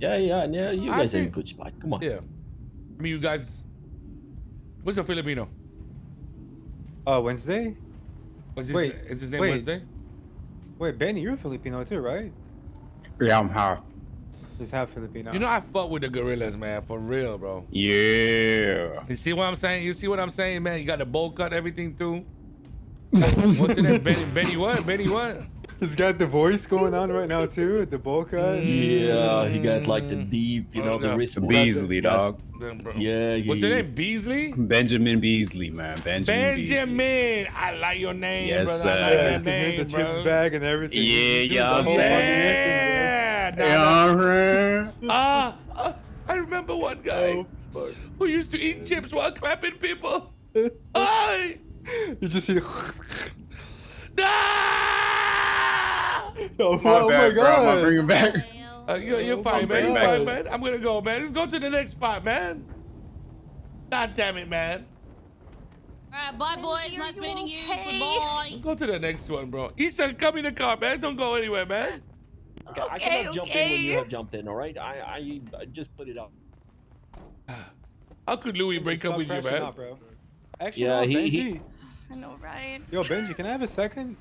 Yeah, yeah, yeah. You I guys are in a good spot. Come on. Yeah. I mean, you guys. What's a Filipino? Uh, Wednesday? What's his, Wait, is his name wait. Wednesday? Wait, Benny, you're Filipino too, right? Yeah, I'm half. He's half Filipino. You know, I fuck with the gorillas, man, for real, bro. Yeah. You see what I'm saying? You see what I'm saying, man? You got the bowl cut, everything too. What's his name? Benny, Benny what? Benny what? He's got the voice going on right now too, the bowl cut. Yeah, he got like the deep, you know, Oh, the yeah. wrist. Beasley, dog. Then, bro. Yeah, yeah. What's your yeah. name? Beasley? Benjamin Beasley, man. Benjamin. Beasley. I like your name, Yes, brother. sir. I Yeah, like you that can hear name, the chips bro. bag and everything. Yeah, He's yeah, the I'm whole saying. fucking acting, Yeah. nah, nah. Yeah. Ah, ah, I remember one guy. Oh, who used to eat chips while clapping people. I. you just hear. Nah! Oh, My oh bad, my bro. I'm god. bring him back. Uh, you're, you're fine, man. You're fine, man. I'm gonna go, man. Let's go to the next spot, man. God damn it, man. Alright, bye boys. Benji, Nice you meeting you. okay? Goodbye. Go to the next one, bro. Issa, come in the car, man. Don't go anywhere, man. Okay, I Okay, cannot jump in when you have jumped in. All right, I, I, I just put it up. How could Louis break Stop up with you, man? out, bro. Actually, Yeah, no, he- Benji. he- I know, right? Yo, Benji, can I have a second?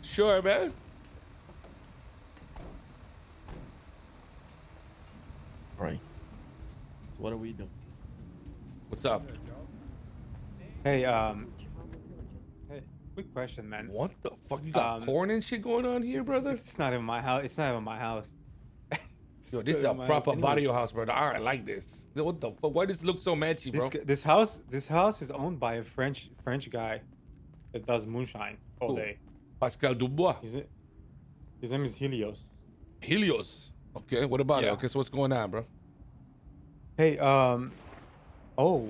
Sure, man. All right. So what are we doing? What's up? Hey, um, hey, quick question, man. What the fuck? You got Um, corn and shit going on here, brother? it's not in my house. It's not even my house. Yo, this is a in my proper house. body Anyways, house, brother. I like this. What the fuck? Why does it look so matchy, This, bro? g- this house, this house is owned by a French French guy that does moonshine all Who? day. Pascal Dubois. His, na- his name is Helios. Helios. Okay, what about it? Okay, so what's going on, bro? Hey, um, oh,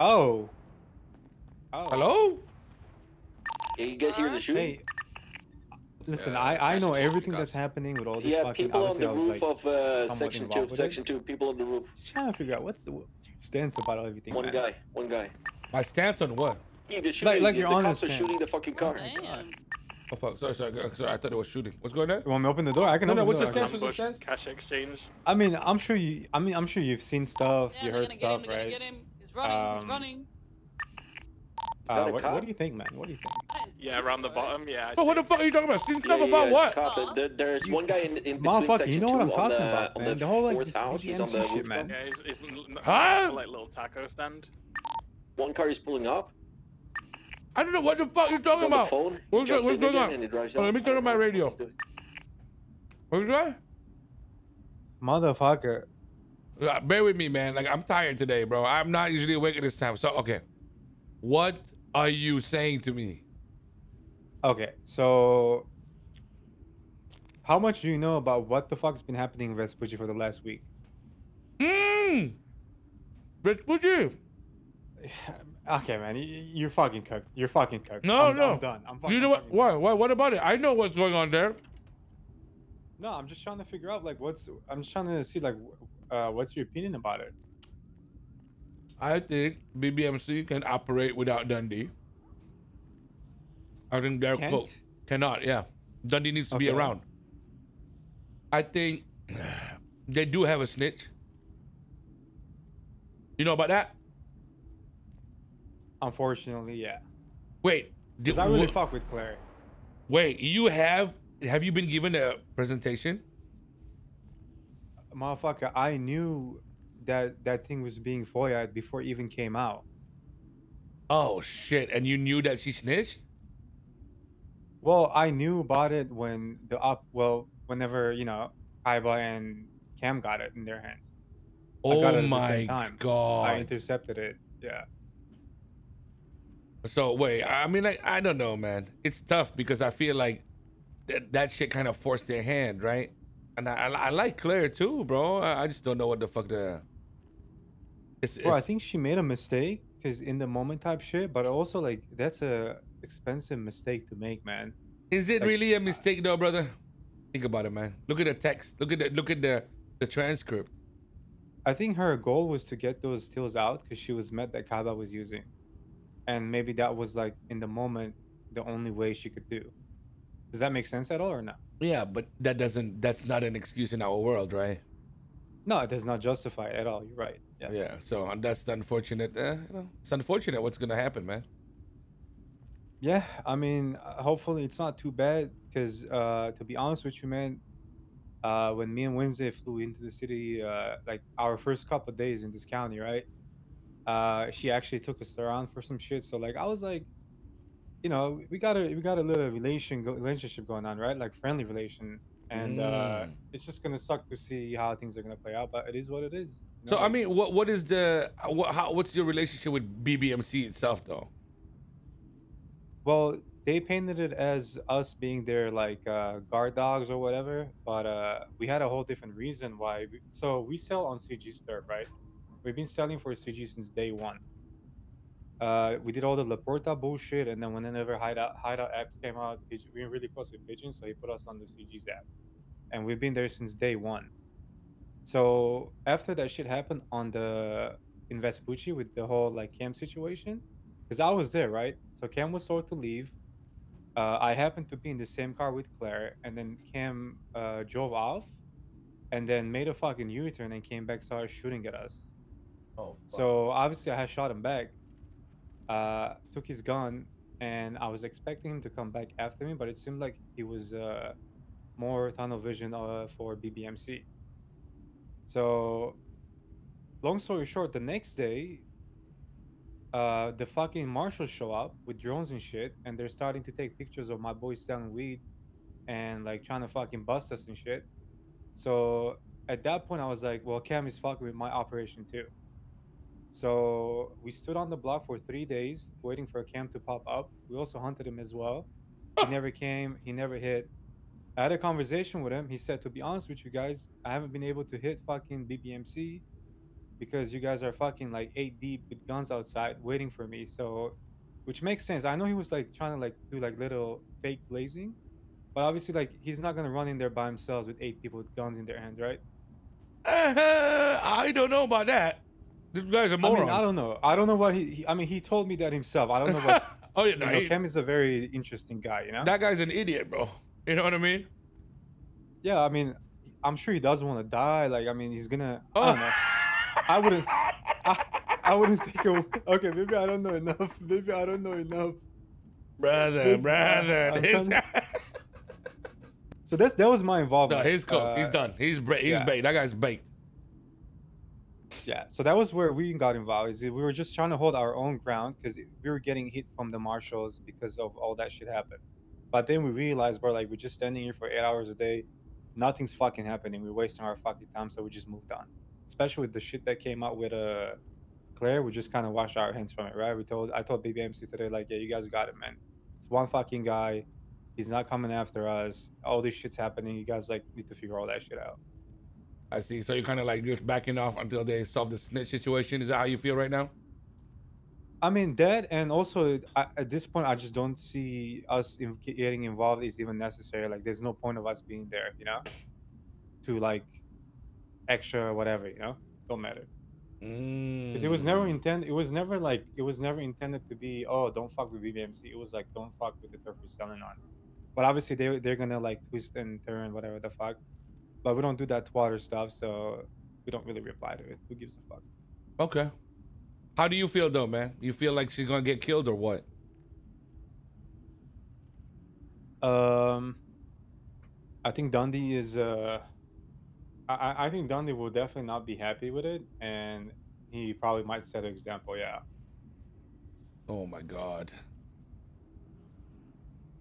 oh, oh. Hello? Yeah, you guys hear the shooting? Hey, listen, Yeah, I I know everything that's happening with all this yeah, fucking. people on the I was roof like of uh, section two. involved it. Section two. People on the roof. just trying to figure out what's the what's your stance about everything. One man. guy. One guy. My stance on what? He the shooting. like the, your the honest cops are shooting the fucking car. Damn. Oh fuck! Sorry, sorry, sorry. sorry, I thought it was shooting. What's going on? You want me to open the door? I can No, no, open what's the your door. I stance? What's your stance? Cash exchange. I mean, I'm sure you. I mean, I'm sure you've seen stuff. Yeah, you we're heard gonna get stuff, him, right? get him. He's running. Um, He's running. that Uh, a what, what do you think, man? What do you think? Yeah, around the bottom. Yeah. But what the fuck are you talking about? Speaking Yeah, stuff yeah, about it's what? Cop. There- There's You- one guy in, in between Motherfucker, section you know what I'm talking the, about, man. The, The whole, like, fourth this house is on the shit, man. Yeah, it's, it's l- n- Huh? like little taco stand. One car is pulling up. I don't know what the fuck you're talking about. phone. What's, what's going on? And he drives Hold on, out. let me turn on my I don't know radio. what he's doing. What's that? Motherfucker. Uh, bear with me, man. Like I'm tired today, bro. I'm not usually awake at this time. So okay, what are you saying to me? Okay, so how much do you know about what the fuck's been happening in Vespucci for the last week? Mmm. Vespucci. Okay, man, you, you're fucking cooked. You're fucking cooked. No, I'm, no. I'm done. I'm fucking. You know what? Why? What about it? I know what's going on there. No, I'm just trying to figure out like what's. I'm just trying to see like, uh, what's your opinion about it? I think BBMC can operate without Dundee. I think they're Can't? cool. Cannot, yeah. Dundee needs to be around. I think they do have a snitch. You know about that? Unfortunately, yeah. Wait, did, I really wh- fuck with Claire. wait, you have have you been given a presentation? Motherfucker, I knew that that thing was being foia before it even came out. Oh shit! And you knew that she snitched? Well, I knew about it when the up. Well, whenever you know, Iba and Cam got it in their hands. I got it Oh at the same oh my god! I intercepted it. Yeah. So wait, I mean, like, I don't know, man. It's tough because I feel like that that shit kind of forced their hand, right? And I, I, I like Claire too, bro. I, I just don't know what the fuck the. It's, Bro, I think she made a mistake because in the moment type shit, but also like that's a expensive mistake to make, man. is it like, really a mistake though, brother? Think about it, man. Look at the text. Look at the look at the the transcript. I think her goal was to get those stills out because she was mad that Kaba was using, and maybe that was like in the moment the only way she could do. Does that make sense at all or not? Yeah, but that doesn't. That's not an excuse in our world, right? No, it does not justify it at all. You're right. Yeah. Yeah. So that's unfortunate. Uh, you know, it's unfortunate what's gonna happen, man. Yeah, I mean, hopefully it's not too bad because, uh, to be honest with you, man, uh, when me and Wednesday flew into the city, uh, like our first couple of days in this county, right? Uh, she actually took us around for some shit. So like, I was like, you know, we got a we got a little relation go- relationship going on, right? Like friendly relation, and uh, Mm. it's just gonna suck to see how things are gonna play out. But it is what it is. you So I mean, what what is the what how what's your relationship with BBMC itself though? Well, they painted it as us being their like uh, guard dogs or whatever, but uh, we had a whole different reason why. We, so we sell on CG Stir, right? We've been selling for CG since day one. Uh, we did all the Laporta bullshit, and then whenever Hideout Hideout apps came out, we were really close with Pigeon, so he put us on the CG's app, and we've been there since day one. So after that shit happened on the in Vespucci with the whole like Cam situation, because I was there, right? So Cam was told to leave. Uh, I happened to be in the same car with Claire, and then Cam uh, drove off, and then made a fucking U-turn and came back, started shooting at us. Oh, So obviously, I had shot him back. Uh, took his gun, and I was expecting him to come back after me, but it seemed like he was uh, more tunnel vision uh, for BBMC. So, long story short, the next day, uh, the fucking marshals show up with drones and shit, and they're starting to take pictures of my boys selling weed and like trying to fucking bust us and shit. So at that point, I was like, well, Cam is fucking with my operation too. So we stood on the block for three days waiting for a Cam to pop up. We also hunted him as well. He never came, he never hit. I had a conversation with him. He said, to be honest with you guys, I haven't been able to hit fucking BBMC because you guys are fucking like eight deep with guns outside waiting for me. So, which makes sense. I know he was like trying to like do like little fake blazing, but obviously like he's not gonna run in there by himself with eight people with guns in their hands, right? Uh, I don't know about that. This guy's a I moron. mean, I don't know. I don't know what he, he. I mean, he told me that himself. I don't know what. oh yeah, you no, know, he- Cam is a very interesting guy. You know. that guy's an idiot, bro. You know what I mean? yeah, I mean, I'm sure he doesn't want to die. Like, I mean, he's gonna. Oh. I don't know. I wouldn't. I, I wouldn't think. Okay, maybe I don't know enough. Maybe I don't know enough. brother, Dude, brother. Trying So that's that was my no, involvement. he's cooked. he's Uh, done. He's bra- he's yeah. baked. That guy's baked. Yeah, so that was where we got involved. Is we were just trying to hold our own ground because we were getting hit from the marshals because of all that shit happened. But then we realized, bro, like we're just standing here for eight hours a day, nothing's fucking happening. We're wasting our fucking time, so we just moved on. Especially with the shit that came out with uh Claire, we just kind of washed our hands from it, right? We told I told BBMC today, like, yeah, you guys got it, man. It's one fucking guy. He's not coming after us. All this shit's happening. You guys like need to figure all that shit out. I see. So you're kind of like just backing off until they solve the snitch situation. Is that how you feel right now? I mean that, and also I, at this point, I just don't see us in, getting involved is even necessary. Like, there's no point of us being there, you know, to like extra or whatever, you know, don't matter. Because it was never Mm. intended. It was never like it was never intended to be. Oh, don't fuck with BBMC. It was like don't fuck with the turf we're selling on. But obviously they they're gonna like twist and turn whatever the fuck. But we don't do that twatter stuff, so we don't really reply to it. Who gives a fuck? Okay. How do you feel though, man? You feel like she's gonna get killed or what? Um, I think Dundee is. Uh, I I- I think Dundee will definitely not be happy with it, and he probably might set an example. Yeah. Oh my god.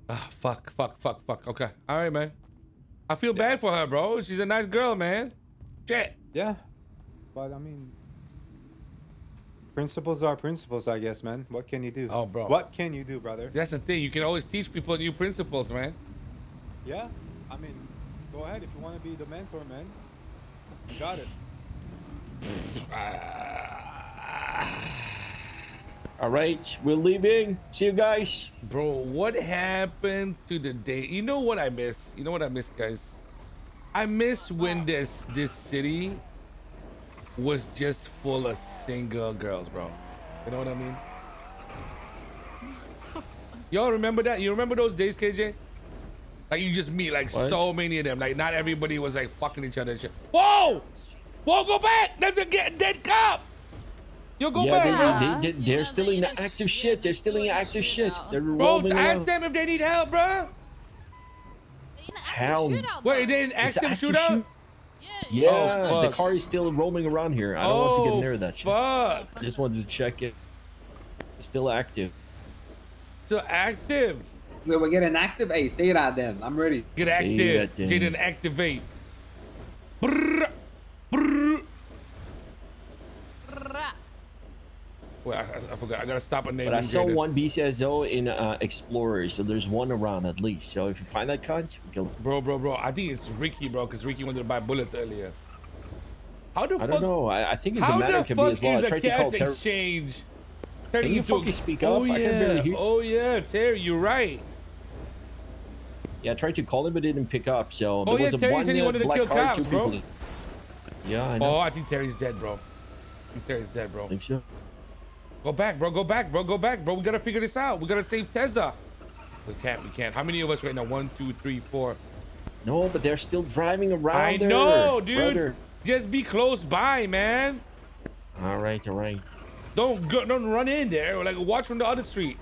Ah, fuck, fuck, fuck, fuck. Okay. All right, man. I feel Yeah. bad for her, bro. She's a nice girl, man. Shit. Yeah. But I mean, principles are principles, I guess, man. What can you do? Oh, bro. What can you do, brother? That's the thing. You can always teach people new principles, man. Yeah. I mean, go ahead if you want to be the mentor, man. You got it. Ah. All right, we're leaving. See you guys. Bro, what happened to the day? You know what I miss? You know what I miss, guys? I miss when this this city was just full of single girls, bro. You know what I mean? Y'all remember that? You remember those days, KJ? Like you just meet like What? so many of them. Like not everybody was like fucking each other and shit. Whoa! Whoa, go back! That's a get dead cop. Yo, go yeah, back, they, bro. Yeah. they, they, they're Yeah, still in the active shoot- shit. They're still in the a active shit. They're Bro, ask around. them if they need help, bro. In an How? Wait, though. they in It's active active shootout? shoot- Yeah, Yeah, Oh, the car is still roaming around here. I don't oh, want to get oh, near that shit. fuck. I just wanted to check it. It's still active. Still active. Wait, we're getting active? Hey, say that then. I'm ready. Get active. Get then. Jaden, activate. Brrr, brrr. Wait, I, I- I forgot. I gotta stop a name. But I saw one BCSO in uh, Explorer, so there's one around at least. So if you find that cunt, can. Bro, bro, bro. I think it's Ricky, bro, because Ricky wanted to buy bullets earlier. How the I fuck? don't know. I, I think it's a matter can be as well. I tried to call Terry. exchange? Can turning you fucking speak oh, up? I yeah. can barely hear. Oh yeah, Terry, you're right. Yeah, I tried to call him, but it didn't pick up. So Oh, there yeah, was a Terry one said he uh, wanted to kill cops, bro. people. Yeah, I know. Oh, I think Terry's dead, bro. I think Terry's dead, bro. I think so. Go back, bro. Go back, bro. Go back, bro. We gotta figure this out. We gotta save Tezza. We can't. We can't. How many of us right now? One, two, three, four. No, but they're still driving around I there. know, dude. brother. Just be close by, man. All right, all right. Don't go, don't run in there. Like watch from the other street.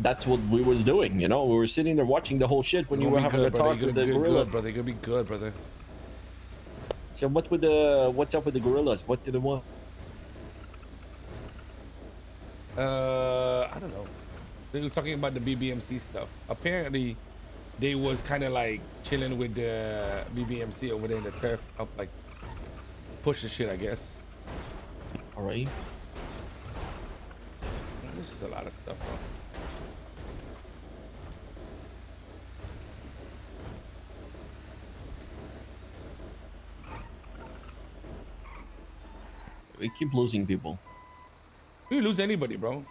That's what we was doing. You know, we were sitting there watching the whole shit when you were having good, a brother. talk with the gorilla. good, brother. You're gonna be good, brother. So what's with the what's up with the gorillas? What did they want? Uh, I don't know. They were talking about the BBMC stuff. Apparently, they was kind of like chilling with the BBMC over there in the turf, up like pushing shit. I guess. All right. There's just a lot of stuff. We keep losing people. We lose anybody, bro.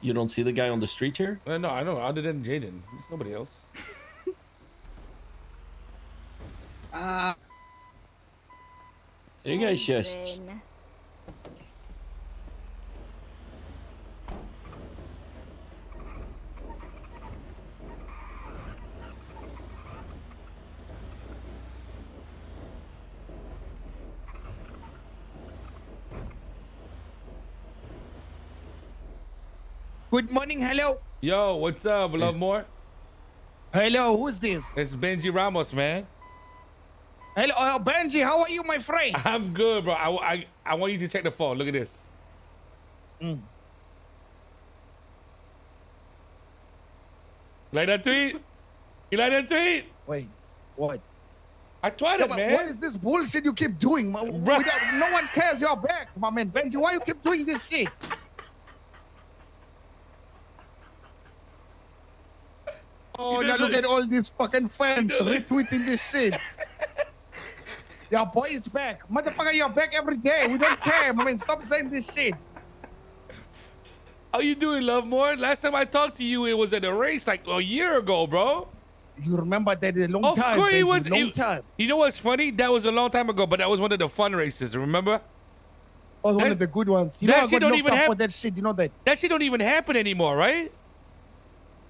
You don't see the guy on the street here? Uh, no, I know. Other than Jaden, there's nobody else. Ah, You guys just Good morning, hello. Yo, what's up, love more? Hello, who's this? It's Benji Ramos, man. Hello, uh, Benji, how are you, my friend? I'm good, bro. I, I, I want you to check the phone. Look at this. Mm. Like that tweet? You like that tweet? Wait, what? I tweeted, Yeah, but man. what is this bullshit you keep doing? without- no one cares you're back, my man. Benji, why you keep doing this shit? Now look at all these fucking fans retweeting this shit. Your boy is back. Motherfucker, you're back every day. We don't care, my man. Stop saying this shit. How you doing, love more? Last time I talked to you, it was at a race like a year ago, bro. You remember that a long Of time. course, it was. long it- time. You know what's funny? That was a long time ago, but that was one of the fun races. Remember? was one That- of the good ones. You that know, I shit got don't even up hap- for that shit. You know that. That shit don't even happen anymore, right?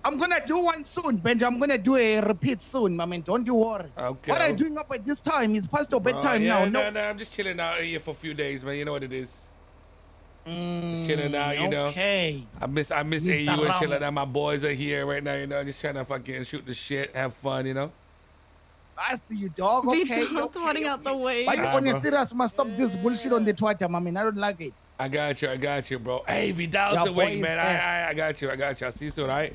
I'm gonna do one soon, Benji. I'm gonna do a repeat soon, my man. Don't you worry. Okay. What are you doing up at this time? It's past your Bro, bedtime yeah, now. No, No. no, I'm just chilling out here for a few days, man. You know what it is. Mm, chilling out, you know. Okay. I miss I miss Mr. AU and shit like that. My boys are here right now, you know, just trying to fucking shoot the shit, have fun, you know. I see you, dog. We Okay. don't okay, running out the way. But Nah, on the bro. serious, must stop this bullshit on the Twitter, my man. I don't like it. I got you, I got you, bro. Hey, Vidal's Your boy awake, man. I. I, I got you, I got you. I'll see you soon, all right?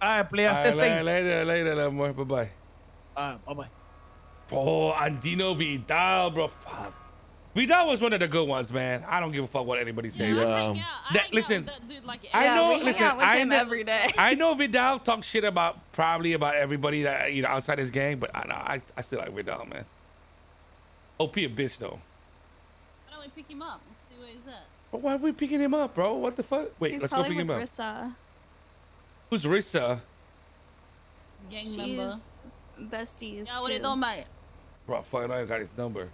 All right, players. All Stay right, safe. later, later, later, more. Bye bye. All right, bye bye. Oh, Andino Vidal, bro. Fuck. Vidal was one of the good ones, man. I don't give a fuck what anybody say. Yeah, bro. Yeah. hang out- I That- listen, that dude like I know- we listen, I know- every day. I know Vidal talks shit about probably about everybody that you know outside his gang, but I know I, I still like Vidal, man. OP a bitch though. Why don't we pick him up? Let's see where he's at. But why are we picking him up, bro? What the fuck? Wait, He's let's go probably pick him up. Rissa. Who's Rissa? Gang She's member. besties Yeah, what too. it on, mate? Bro, fuck, I know I got his number.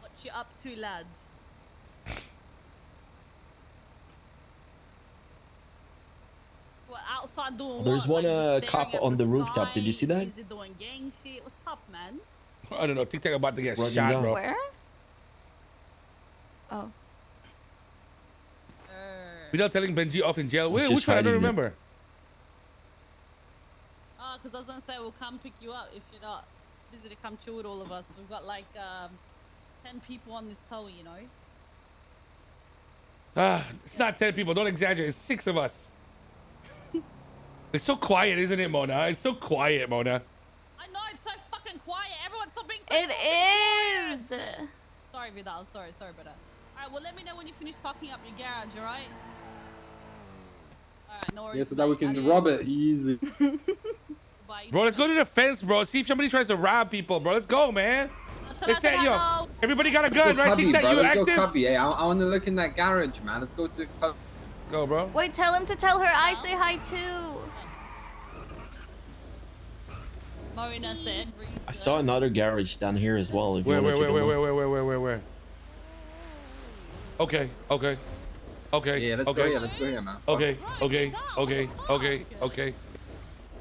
What you up to, lads? What outside doing There's what? one, Like, uh, cop on the rooftop. Did you see that? Is he doing gang shit? What's up, man? I don't know. TikTok about to get Running shot, down. bro. Where? Oh. Without telling Benji off in jail. Wait, just which one? I don't hiding it. Remember. Because I was gonna say we'll come pick you up if you're not busy to come chill with all of us. We've got like um, ten people on this tower, you know. Ah, it's not 10 people. Don't exaggerate. It's six of us. it's so quiet, isn't it, Mona? It's so quiet, Mona. I know it's so fucking quiet. Everyone stop being so It fucking is. quiet. Sorry, Vidal. Sorry, sorry, brother. All right, well let me know when you finish stocking up your garage. All right. All right, no worries. Yeah, so that we can Adios. rob it easy. Bye. Bro, let's go to the fence, bro. See if somebody tries to rob people, bro. Let's go, man. Let's say, yo, everybody got a gun, right? cubby, TikTok, bro. you Let's go active? cubby. Hey, I, I want to look in that garage, man. Let's go to cubby. Go, bro. Wait, tell him to tell her I say hi too. Marina said. I saw another garage down here as well. If Where, you where, want where, to where, where, where, where, where, where, where? Okay, okay, okay. Yeah, let's okay. go here. Let's go here, man. Okay, okay, okay, okay, okay, okay,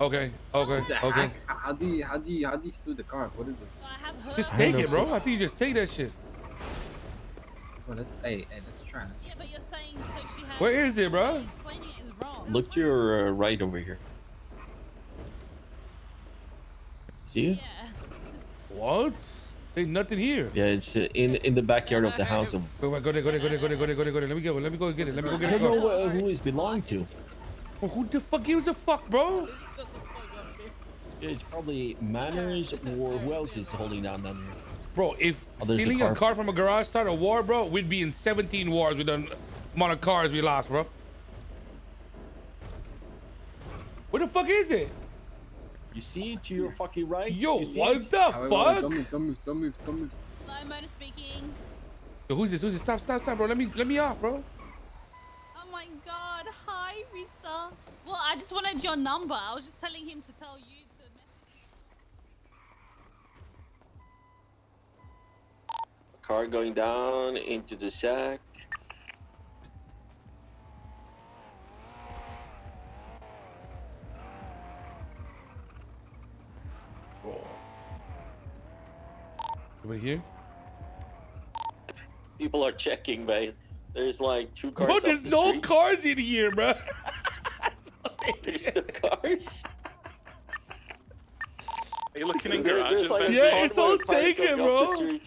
okay, Is it okay. How how do you how do you how do you steal the cars? What is it? I. Just take it, bro. I think you just take that shit. Well, let's hey, hey let's try. Let's Yeah, but you're saying so she has. Where is it, bro? Explaining it is wrong. Look to your uh, right over here. See it? Yeah. What? Ain't nothing here. Yeah, it's uh, in in the backyard of the house. Of, Wait, wait, go there, go there, go there, go there, go there, go there, go there. Let me go. Let me go get it. Let me go get it. I don't know uh, who it belong to. Well, who the fuck gives a fuck, bro? It's probably Manners or who else is holding down down here. Bro, if Oh, there's a stealing a car. car from a garage started a war, bro, we'd be in 17 wars with the amount of cars we lost, bro. Where the fuck is it? You see it to your fucking right? Yo, You see what it? the Ah, wait, wait, wait, fuck? Don't move, don't move, don't move, don't move. Hello, Mona speaking. Yo, who's this? Who's this? Stop, stop, stop, bro. Let me, let me off, bro. Oh my god. Hi, Risa. Well, I just wanted your number. I was just telling him to tell you to message. Car going down into the shack. Anybody here? People are checking, mate. There's like two cars. Bro, there's the no street. cars in here, bro. There's no cars. Are you looking in There- garages? there's like? Yeah, it's all convoy of cars taken, bro.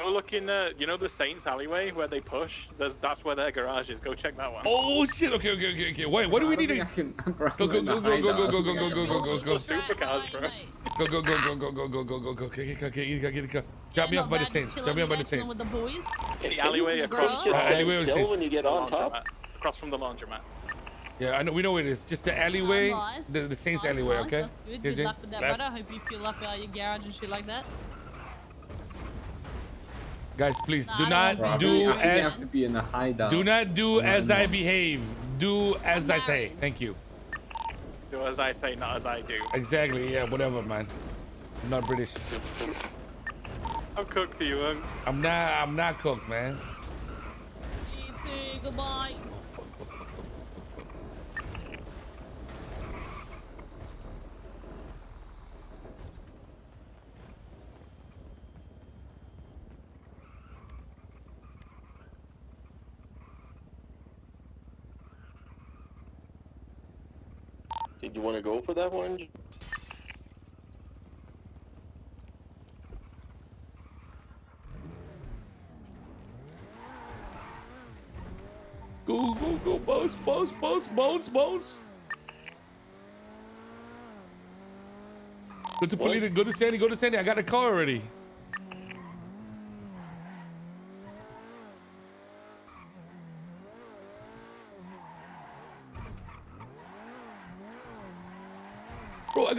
The street. Go look in, uh, you know the Saints alleyway where they push? There's, that's where their garage is. Go check that one. Oh shit. Okay, okay, okay, okay. Wait, what do we need to I can. Go, go, go, go, go, go, go, go, go, go, go, go, go. Supercars, bro. Go, go, go, go, go, go, go, go, go, go. Okay, okay, okay, okay, okay, okay. Drop me off by the Saints. Drop me off by the Saints. With the boys. Can- The alleyway across- just Uh, alleyway was still when you get on top. Across from the laundromat. Yeah, I know. We know where it is. Just the alleyway, Oh, nice. the the Saints Nice, alleyway. nice, Okay. That's good. Good JJ? luck with that, Left. brother. Hope you fill up uh, your garage and shit like that. Guys, please do don't not Bro, I want think, do I think you as have to be in the hideout. do not do as. I behave. Do as I say. Thank you. Do as I say, not as I do. Exactly. Yeah. Whatever, man. I'm not British. I'm cooked to you, man. I'm not. I'm not cooked, man. You too. Goodbye. Did you want to go for that one? Go, go, go, bounce, bounce, bounce, bounce, bounce. Go to Polina, go to Sandy, go to Sandy. I got a car already.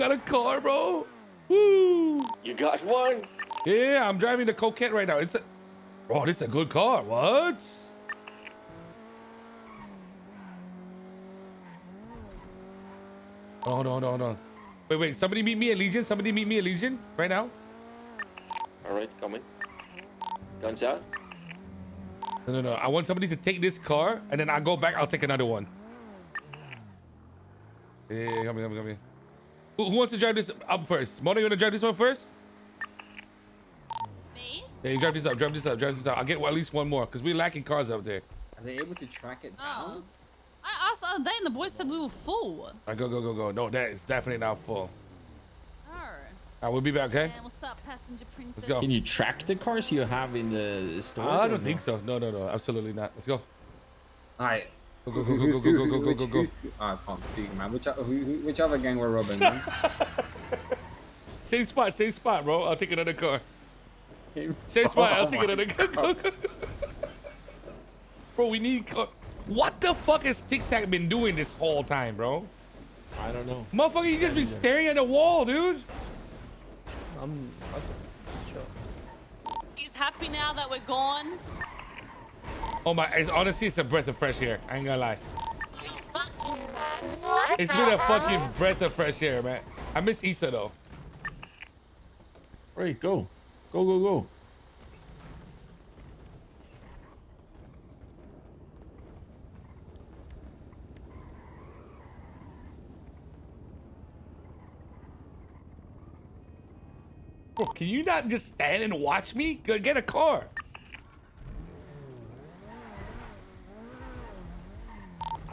Got a car, bro. Woo! You got one. Yeah, I'm driving the Coquette right now. It's a, bro, this is a good car. What? Oh no, no, no. Wait, wait. Somebody meet me at Legion. Somebody meet me at Legion right now. All right, coming. Guns out. No, no, no. I want somebody to take this car, and then I go back. I'll take another one. Yeah, come here, come here, come here. Who, who wants to drive this up first? Mona, you want to drive this one first? Me? Yeah, you drive this up, drive this up, drive this up. I'll get at least one more because we're lacking cars up there. Are they able to track it down? Oh. I asked the other day and the boys said we were full. All right, go, go, go, go. No, that is definitely not full. Oh. All right, we'll be back, okay? And what's up, passenger princess? Let's go. Can you track the cars you have in the store? I don't no? think so. No, no, no, absolutely not. Let's go. All right. Go, go, go, go, go, go, go, go, go, go, go. Oh, ah, I can't speak, man. Which, who, who, which other gang we're robbing, man? Same spot, same spot, bro. I'll take another car. Same Same spot. I'll Oh take my another car. Go, go, go. Bro, we need car. What the fuck has Tic Tac been doing this whole time, bro? I don't know. Motherfucker, you just been staring at the wall, dude. I'm. Just chill. He's happy now that we're gone. Oh my, it's honestly, it's a breath of fresh air. I ain't gonna lie. It's been a fucking breath of fresh air, man. I miss Issa though. Right, go, go, go, go. Bro, can you not just stand and watch me? Go get a car.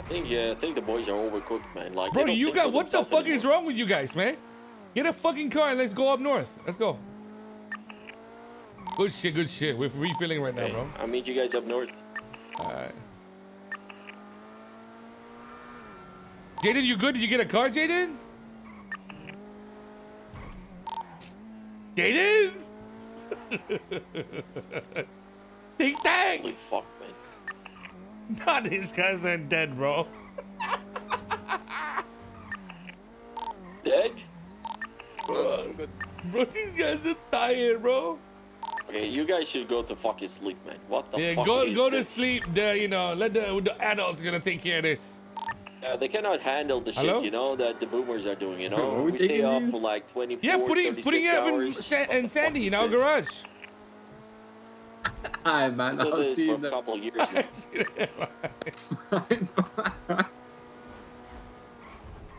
Think yeah, I think the boys are overcooked, man. Like, Bro, you got what the fuck is wrong with you guys, man? Get a fucking car and let's go up north. Let's go. Good shit, good shit. We're refilling right now, bro. I'll meet you guys up north. Alright. Jaden, you good? Did you get a car, Jaden? Jaden? Tic Tac! Holy fuck. Nah, these guys are dead, bro. Dead? Bro, bro, these guys are tired, bro. Okay, you guys should go to fucking sleep, man. What the Yeah, fuck go is go to sleep. The you know, let the the adults gonna take care of this. Yeah, they cannot handle the Hello? shit, you know, that the boomers are doing, you know? Are we we stay up these? for like 24, Yeah, putting putting it up in. Sa- What in Sandy fuck in is our this? garage. Alright, man. I'll this see you in a couple of years now.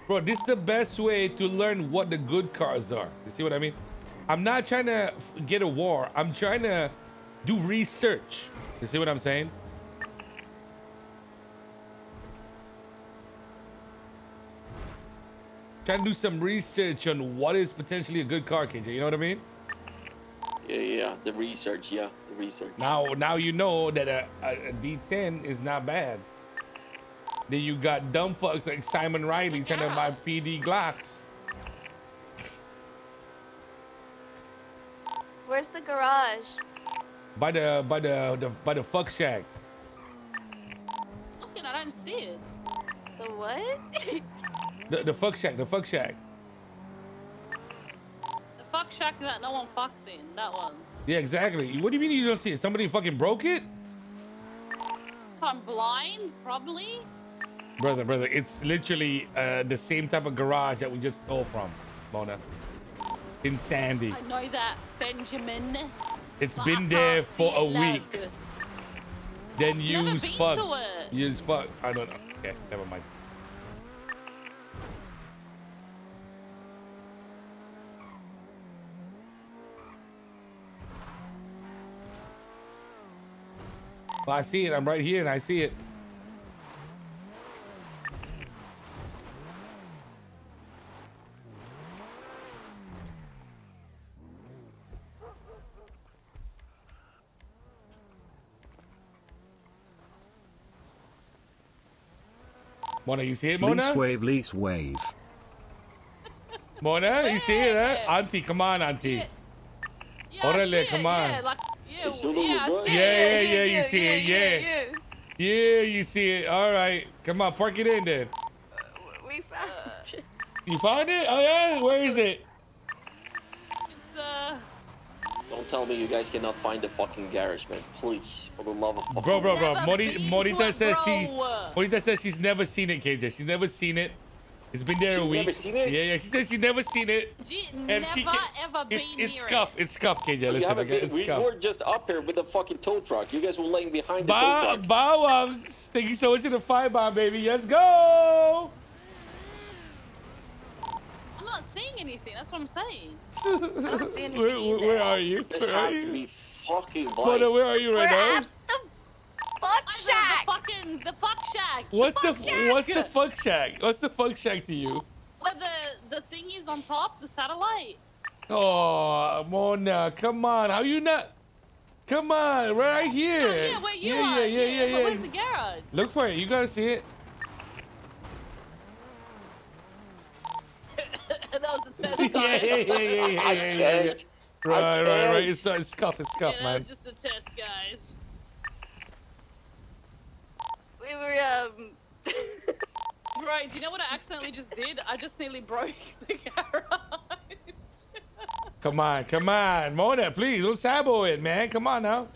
Bro, this is the best way to learn what the good cars are. You see what I mean? I'm not trying to get a war. I'm trying to do research. You see what I'm saying? Trying to do some research on what is potentially a good car, KJ. You know what I mean? Yeah, yeah, the research, yeah, the research. Now, now you know that a, a, a D10 is not bad. Then you got dumb fucks like Simon Riley trying to buy PD Glocks. Where's the garage? By the by the, the by the fuck shack. Looking, I don't see it. The what? The, the fuck shack. The fuck shack. The fuck shack that no one fucks in. That one. Yeah, exactly. What do you mean you don't see it? Somebody fucking broke it, I'm blind, probably. brother, brother. It's literally uh, the same type of garage that we just stole from, Mona. In Sandy. I know that, Benjamin. It's but been there for a week. Then use fuck. Use fuck. I don't know. Okay, never mind. Well, I see it. I'm right here and I see it. Mona, you see it, Mona? Lease wave, lease wave. Mona, you see it, huh? Auntie, come on, Auntie. Yeah, Orale, see it, come Yeah, on. like, yeah, It's still yeah, I over, see Yeah, it. yeah, yeah, you see it, yeah. You. Yeah, you see it. All right. Come on, park it in then. We found it. You found it? Oh, yeah? Where is it? It's, uh, Don't tell me you guys cannot find the fucking garage, man. Please, for the love of fucking Bro, bro, bro. Mori, Morita to it, says she. Morita says she's never seen it, KJ. She's never seen it. It's been there a week. never seen it? Yeah, yeah. She said she's never seen it. G- And never she can, ever it's, been it's near scuff. it. It's scuff, KJ. You Listen, haven't okay? been, It's we scuff. were just up here with the fucking tow truck. You guys were laying behind the tow Bow, truck. bow, Wows. Thank you so much for the five bomb, baby. Let's go. I'm not saying anything. That's what I'm saying. I don't Where, where, where are you? This Where are had to you? be fucking blank. Brother, where are you right We're now? at the fuck shack. The fucking the fuck shack. What's the fuck shack. what's the fuck shack? What's the fuck shack to you? Where the the thing is on top, the satellite. Oh, Mona, come on. How you not? Come on, right here. Oh, yeah, where you yeah, are. yeah, yeah, yeah, but yeah. where's the garage? Look for it. You gotta see it. that was a test. yeah, guys. yeah, yeah, yeah, yeah, yeah, yeah, yeah. can't. Right, right, right. can't. It's, it's scuff, it's scuff, yeah, man. That was just a test, guys. We were um. Right, do you know what I accidentally just did? I just nearly broke the garage. Come on, come on, Mona, please don't sabo it, man. Come on now.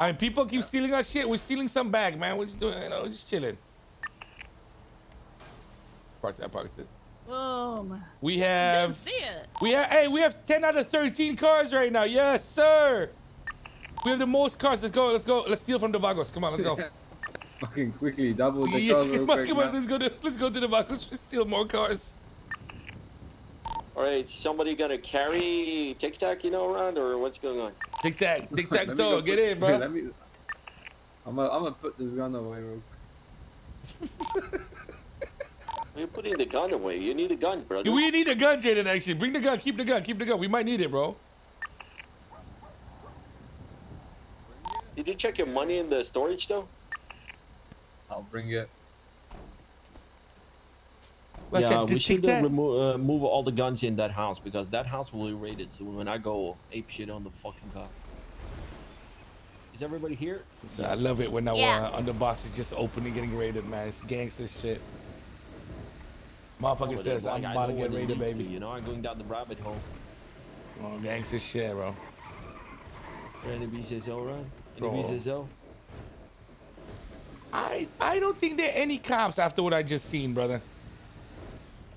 I mean, people keep stealing our shit. We're stealing some back, man. We're just doing, you know, just chilling. Parked it, I parked it. Boom. We have. I Didn't see it. we have, hey, we have 10 out of 13 cars right now. Yes, sir. We have the most cars. Let's go, let's go. Let's steal from the Vagos. Come on, let's go. Fucking quickly, double the Yeah, cars real come on, quick, come on. Let's go to, let's go to the Vagos. Let's steal more cars. All right, somebody gonna carry Tic Tac, you know, around, or what's going on? Tic tac, tic Let tac me toe. Get in, bro. Let me. I'm gonna, I'm gonna put this gun away bro. You're putting the gun away. You need a gun, brother. We need a gun, Jaden, actually. Bring the gun. Keep the gun. Keep the gun. We might need it, bro. You check your money in the storage though? I'll bring it. Well, yeah, we should Tic Tac- uh, remo- uh, move all the guns in that house because that house will be raided soon when I go ape shit on the fucking car. Is everybody here? So I love it when our Yeah. uh, underboss is just openly getting raided, man. It's gangster shit. Motherfucker But, uh, says, like, I'm about to get raided, leads to, baby. you know, I'm going down the rabbit hole. Oh, gangster shit, bro. Any BCSO run? Any Bro. BCSO? I I don't think there are any cops after what I just seen, brother.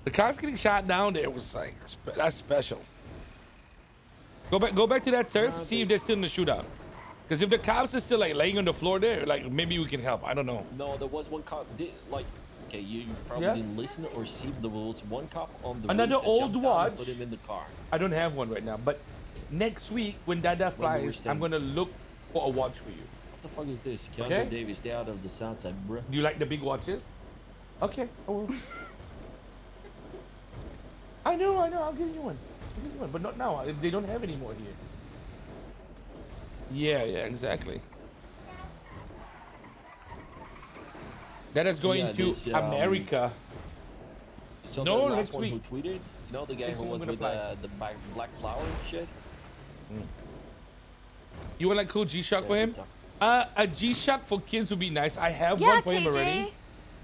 The cops getting shot down there was like that's special. Go back go back to that turf, see if they're still in the shootout. Because if the cops are still like laying on the floor there, like maybe we can help. I don't know. No, there was one cop. Did, like, okay, you, probably Yeah. didn't listen or see. the rules. one cop on the Another old jumped down and watch. Put him in the car. I don't have one right now, but next week when Dada When we flies, I'm gonna look for a watch for you. What the fuck is this? Keanu Okay. Davis, stay out of the south side, bruh. Do you like the big watches? Okay. I will. I know, I know. I'll give you one. I'll give you one, but not now. They don't have any more here. Yeah, yeah, exactly. That is going Yeah, to this, um, America. So No, next one week. who tweeted, you know the guy Next who was with uh, the black, black flower shit? You want like cool G-Shock for him? Uh, a G-Shock for kids would be nice. I have Yeah, one for him already.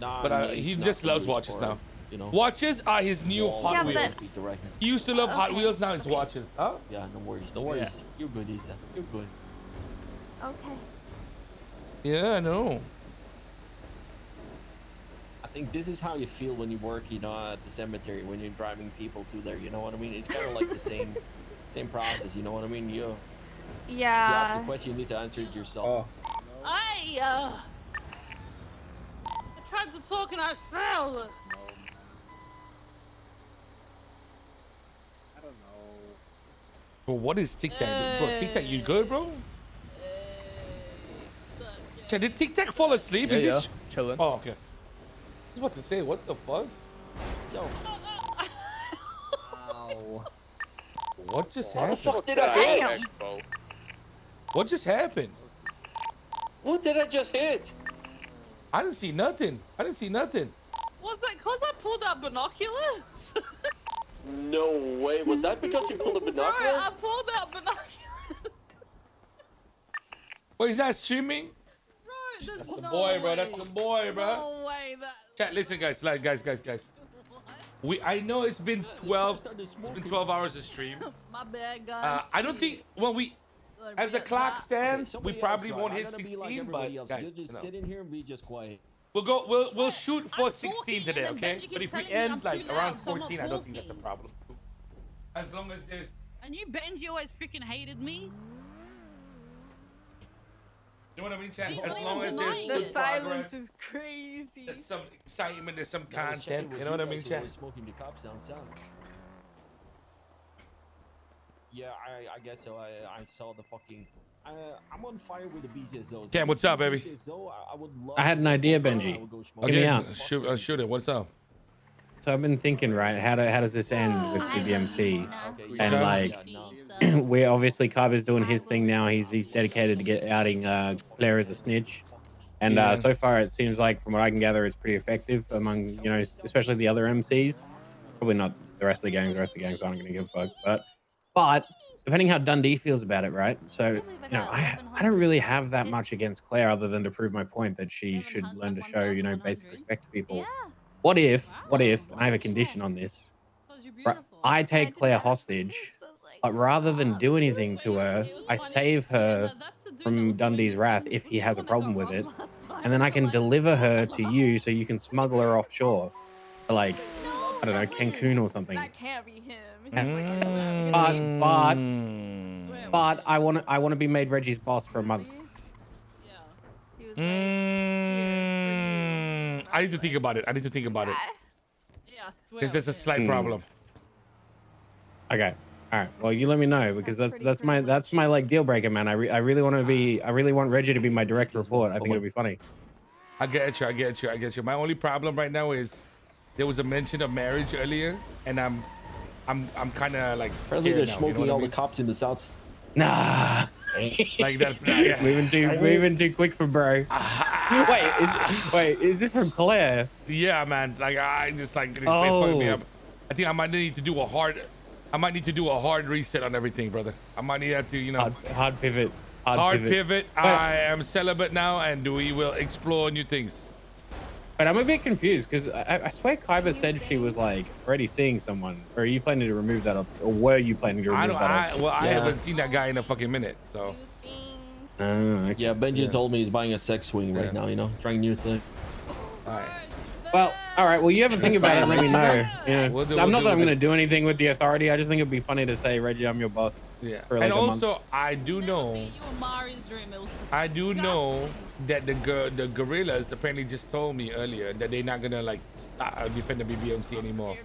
Nah, But, uh, he just loves watches for, now. You know, Watches are his new wall Hot Wheels. but- speak right now. He used to love Hot Wheels, now it's watches. Huh? Yeah, no worries, no worries. Yeah. You're good, Isa. You're good. Okay. Yeah, I know. I think this is how you feel when you work, you know, at the cemetery when you're driving people to there. You know what I mean? It's kind of like the same, same process. You know what I mean? You, if you ask a question, you need to answer it yourself. Oh, I uh, I tried to talk and I failed. I don't know. Bro, what is Tic Tac? Bro, Tic Tac, you good, bro? Chat, did Tic Tac fall asleep? Yeah, Is yeah. this- Chilling. Oh, okay. I was about to say, what the fuck? So, Ow. What just What the happened? fuck did I hit? Damn. Expo. What just happened? What did I just hit? I didn't see nothing. I didn't see nothing. Was that because I pulled out binoculars? No way. Was that because you pulled a Bro, binocular? I pulled out binoculars. Wait, is that streaming? Bro, That's the boy, bro. That's the boy, bro. No way that. Chat, listen, guys, like, guys, guys, guys. We, I know it's been 12, it's been 12 hours of stream. My bad, Uh, guys. I don't think, well, we, Sorry, as the but- clock okay, stands, we probably won't hit 16, like but else. guys, you just you know. sit in here and be just quiet. We'll go. We'll we'll shoot for I'm 16 today, okay? But if we telling me I'm end like too around loud, so I'm not 14, I don't think that's a problem. As long as there's, And you, Benji always freaking hated me. you know what I mean, chat? She's As long as there's denying good. The progress, silence is crazy. there's some excitement, there's some content. You know what I mean, guys who were chat? Smoking the cops down south. Yeah, I, I guess so. I, I saw the fucking. Uh, I'm on fire with the BCSO. Cam, what's up, baby? BCSO, I, I would love I had an idea, Benji. would go smoke. Hear me Okay, out. shoot, uh, shoot it. What's up? So I've been thinking, right? How do, how does this end with BBMC? Okay, And like, we're obviously Kyber's doing his thing now. He's he's dedicated to get outing uh, Claire as a snitch, and Yeah. uh, so far it seems like, from what I can gather, it's pretty effective among you know, especially the other MCs. Probably not the rest of the gangs. The rest of the gangs aren't going to give a fuck. But but depending how Dundee feels about it, right? So you know, I I don't really have that much against Claire other than to prove my point that she should learn to show you know basic respect to people. What if what if I have a condition on this? I take Claire hostage, but rather than do anything to her, I save her from Dundee's wrath if he has a problem with it, and then I can deliver her to you so you can smuggle her offshore, like I don't know Cancun or something. That can't be him. Mm. But but but I want to I want to be made Reggie's boss for a month. Mm, I need to think about it. I need to think about it. Yeah, I. Because there's a slight Hmm. problem. Okay. All right. Well, you let me know because that's that's my that's my like deal breaker, man. I re- I really want to be I really want Reggie to be my direct report. I think it'd be funny. I get you. I get you. I get you. My only problem right now is there was a mention of marriage earlier, and I'm, I'm, I'm kind of like Apparently they're now, you know smoking I all mean? the cops in the south. Nah. like that. Yeah. moving too moving too quick for bro. wait, is wait is this from Claire? Yeah, man. Like I just like they fucked me Oh. up. I think I might need to do a hard. I might need to do a hard reset on everything, brother. I might need to, you know, Hard, hard pivot. Hard, hard pivot. pivot. I am celibate now, and we will explore new things. But I'm a bit confused because I, I swear Kyber said she was like already seeing someone. Or are you planning to remove that obstacle? Or were you planning to remove I don't. that I, obstacle? well, I haven't seen that guy in a fucking minute. So oh, okay. Yeah, Benji Yeah. told me he's buying a sex swing right Yeah. now. You know, trying new thing. all right. Well, all right. Well, you have a think about it and let me know. Yeah. We'll do- I'm not that I'm going to do anything with the authority. I just think it'd be funny to say, Reggie, I'm your boss. Yeah. For like and a month. also, I do know. You and Mari's room, it was I do know that the gor- the gorillas apparently just told me earlier that they're not gonna like stop, uh, defend the BBMC anymore.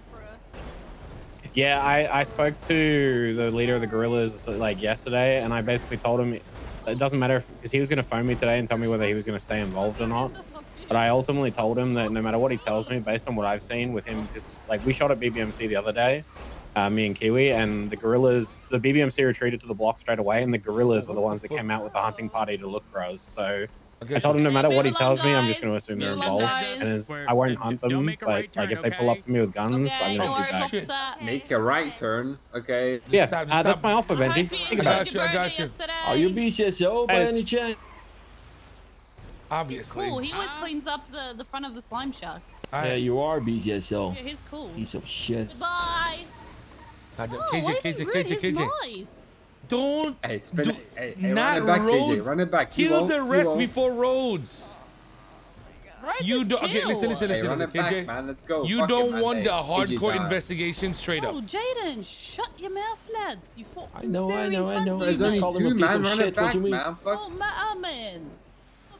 Yeah, I, I spoke to the leader of the gorillas like yesterday, and I basically told him it doesn't matter because he was going to phone me today and tell me whether he was going to stay involved or not. But I ultimately told him that no matter what he tells me, based on what I've seen with him, because like we shot at BBMC the other day, uh, me and Kiwi, and the gorillas, the BBMC retreated to the block straight away, and the gorillas were the ones that came out with the hunting party to look for us. So I told him no matter what he tells me, I'm just going to assume they're involved, and it's- I won't hunt them. But like if they pull up to me with guns, I'm going to shoot back. Shit. Make a right turn, okay? Yeah, uh, that's my offer, Benji. RIP, Think I about got it. you. I got you. yesterday. Are you BCSO by Guys. any chance? Obviously. Cool. He always cleans up the, the front of the slime shack. All Yeah, you are BCSO. Yeah, he's cool. Piece of shit. Goodbye. God, Oh, KJ, KJ, KJ, KJ. nice. Don't Hey, spin Do- it. Hey, hey, not run it back, roads. KJ. Run it back. Kill the rest won't. before roads. Right, You don't. Okay, chill. listen, listen, Hey, listen, run listen, it back, KJ. man. Let's go. You Fuck don't man. want Hey, the hardcore died. investigation straight up. Oh, Jaden, shut your mouth, lad. You fucking I know, I know, I know. There's only call him a two, piece man. Run it back, do you mean? man. Fuck. Oh, man. Oh,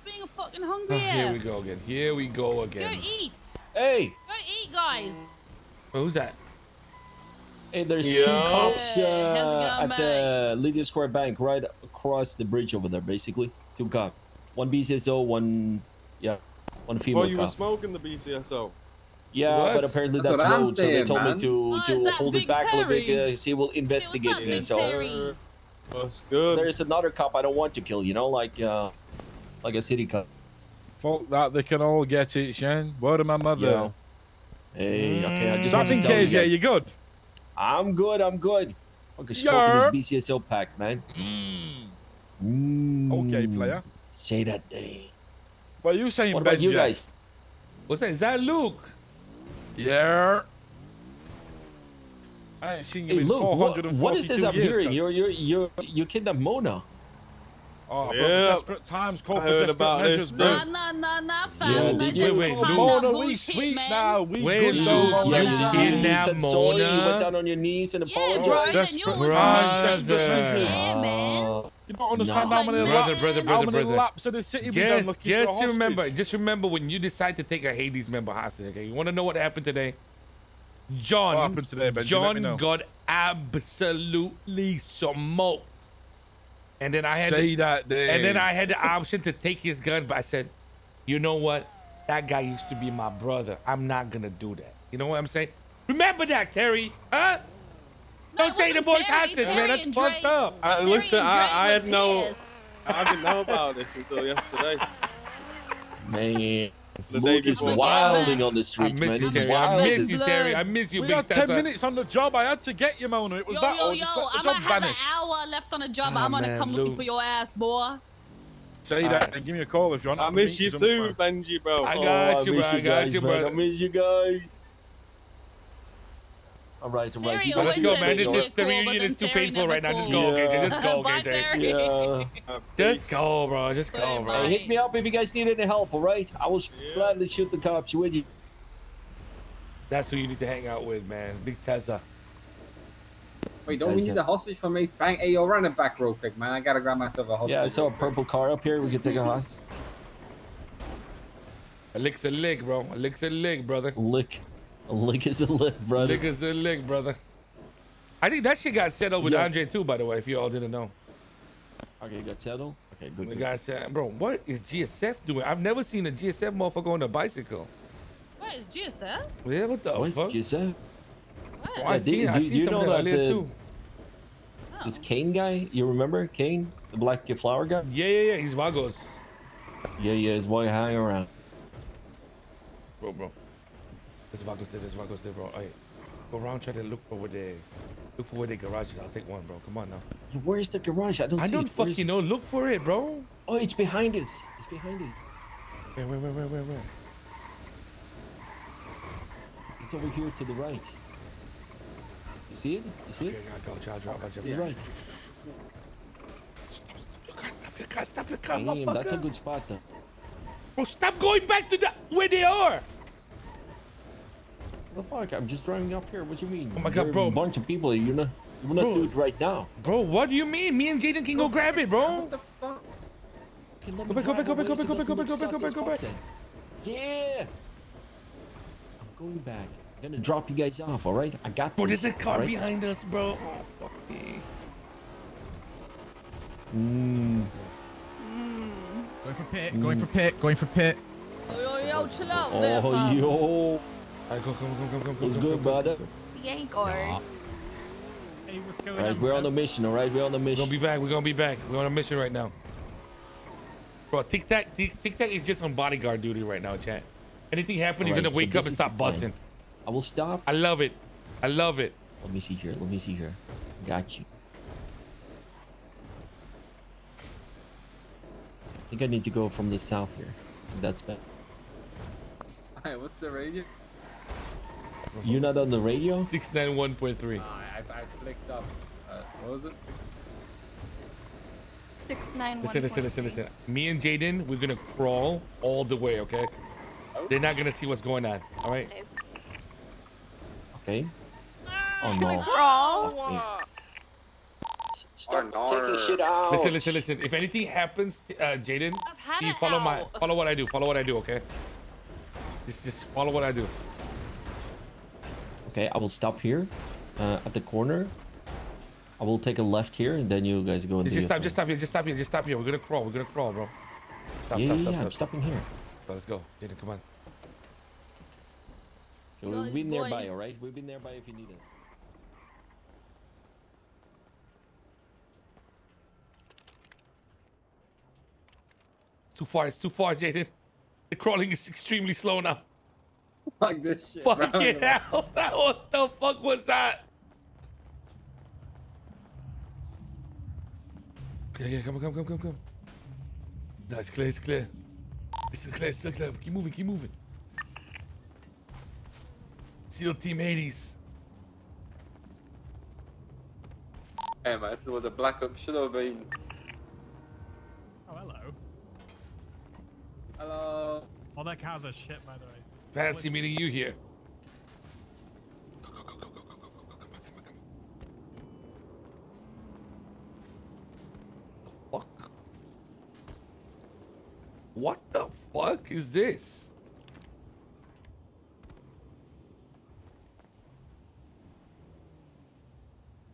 Stop being a fucking hungry Oh, here we go again. Here we go again. Go again. eat. Hey, Go eat, guys. Who's that? hey, there's two cops uh, going, at the Legion Square Bank, right across the bridge over there, basically. Two cops. One BCSO, one, yeah, one female Well, you were smoking the BCSO. Yeah, Was? but apparently That's that's, what I'm so they told man. me to Oh, to that hold it back a little bit. Terry? Uh, he will investigate up, me. Big So Terry? That's good. there's another cop I don't want to kill. You know, like uh, like a city cop. Fuck that, they can all get it, Shane. Word of my mother. Yeah. Hey, okay, I just Something, want to tell you you good? I'm good. I'm good. Fucking smoking Yarp. this BCSO pack, man. Mm. Okay, player. Say that day. What are you saying, What about you guys? What's that? Is that Luke? Yeah. I ain't seen you Hey, in look, what, what is this I'm years, hearing? cuz. You're you're you you kidnapped Mona. Oh, bro, Yeah. desperate times call for desperate about measures, this, bro. Nah, nah, nah, nah, fam. Yeah, I did just you- wait, found Luke. that Mona, we bullshit, sweet man. now. We Wait, good Luke, now. you Yeah, Yeah. did you, you kidnapped said sorry. You Mona? went down on your knees and Yeah, apologized. bro, and you Desperate was times, sweet. desperate Brother. measures. Yeah, man. You don't understand No. how many Brother, laps, brother, how brother, many brother. laps of the city we done Just, looking for a just remember, hostage. just remember when you decide to take a Hades member hostage. Okay, you want to know what happened today? John. What happened today, Benji? Let me John know. got absolutely smoked. And then I had Say to, that, And then I had the option to take his gun, but I said, you know what? That guy used to be my brother. I'm not gonna do that. You know what I'm saying? Remember that, Terry? Huh? Don't take the boys Terry. hostage, Terry man. That's fucked Drake. up. I, Terry listen, I, I had no. I didn't know about this until yesterday. Man, The Mook is wilding on the I streets, man. you, He's Terry. I miss you, Terry. I miss you, We Big got 10 Tessa. minutes on the job. I had to get you, Mona. It was Yo, that yo, or yo, just let I'm job gonna have an hour left on the job. Ah, I'm gonna man, come looking for your ass, boy. Say that and give me a call if you want. I to miss you too, Benji, bro. I Oh, got you, bro. I got guys, you, man. I miss you guys. All right, all right. Terry You Let's go, man. This is the reunion but is too painful never right now. Just go, Yeah. KJ. Just go, Bye, KJ. Yeah. Just go, bro. Just go, Bye, bro. Hey, hit me up if you guys need any help, all right? I will gladly shoot the cops with you. That's who you need to hang out with, man. Big Tessa. Wait, don't we need a hostage for Mace Bang? Hey, yo, run it back real quick, man. I gotta grab myself a hostage. Yeah, I saw a purple car up here. We could take a hostage. A lick's a lick, bro. A lick's a lick, brother. Lick. A lick is a lick, A brother. lick is a lick, brother. I think that shit got settled with Yeah. Andre too, by the way, if you all didn't know. Okay, you got settled? Okay, good. The good. guy said, bro, what is GSF doing? I've never seen a GSF motherfucker on a bicycle. What is GSF? Yeah, what the oh, What fuck? did you say? What? Oh, I Yeah, seen, do- I see seen do you know that that the- too. Oh. This Kane guy, you remember Kane? The black flower guy? Yeah, yeah, yeah. He's Vagos. Yeah, yeah, he's boy hang around. Bro, bro. This Vagos there, this Vagos there, bro. Hey, go around, try to look for where they, look for where their garage is. I'll take one, bro. Come on now. Where's the garage? I don't see. I don't it. Where's- know. Look for it, bro. Oh, it's behind us. It's behind it. Where, where, where, where, where, where? It's over here to the right. You see it? You see Okay, it? I got you. I'll drop, I'll drop. Right. Stop, stop your car, stop your car, stop your car, Damn, that's a good spot though. Bro, stop going back to the where they are. What the fuck? I'm just driving up here. What do you mean? Oh my God, There are bro. A bunch of people. You're not. You will not Bro. do it right now. Bro, what do you mean? Me and Jaden can go grab it, bro. Okay, let Go back, go back, go back, go back, go back, go back, go back, go back, go back. Yeah. I'm going back. I'm gonna drop you guys off. All right? I got. Bro, this, there's a car all right? behind us, bro. Oh, fuck me. Mm. Going for pit, going for pit, going for pit. Yo, yo, yo, chill out there, Oh, fam. yo. All right, go, come, come, come, come, come. What's come, good, come, brother? Diego. Hey, what's going All right, we're on a mission. All right, we're on a We're mission. gonna be back. We're gonna be back. We're on a mission right now. Bro, Tic Tac, Tic Tic Tac is just on bodyguard duty right now, chat. Anything happen, he's Alright, gonna wake this up and stop plan. busting. I will stop. I love it. I love it. Let me see here. Let me see here. Got you. I think I need to go from the south here. That's bad. Hey, what's the radio? You're not on the radio? Six nine one point three. Ah, I, I flicked up. Uh, what was it? Six nine one. Listen, listen, listen, listen. Me and Jaden, we're gonna crawl all the way, okay? They're not gonna see what's going on. All right. Okay. Oh Can we no. crawl? Start taking shit out. Listen, listen, listen. If anything happens, uh, Jaden, you follow my, follow what I do. Follow what I do, okay? Just, just follow what I do. Okay, I will stop here uh, at the corner. I will take a left here, and then you guys go into Just stop, just stop here, just stop here, just stop here. We're gonna crawl. We're gonna crawl, bro. Stop, yeah, stop, yeah, stop, yeah, I'm stop. stopping here. Let's go, Jaden. Come on. Okay, we've been nearby, all right? We've been nearby if you need it. Too far. It's too far, Jaden. The crawling is extremely slow now. Fuck this shit. Fuck bro. it hell. What the fuck was that? Yeah, yeah, come on, come, come, come, come. No, it's clear, it's clear. It's clear, it's still clear. Keep moving, keep moving. SEAL Team Hades. Hey man, this is what the Black Ops should have been. Oh, hello. Hello. All that cars are shit, by the way. Fancy meeting you here. What the fuck is this?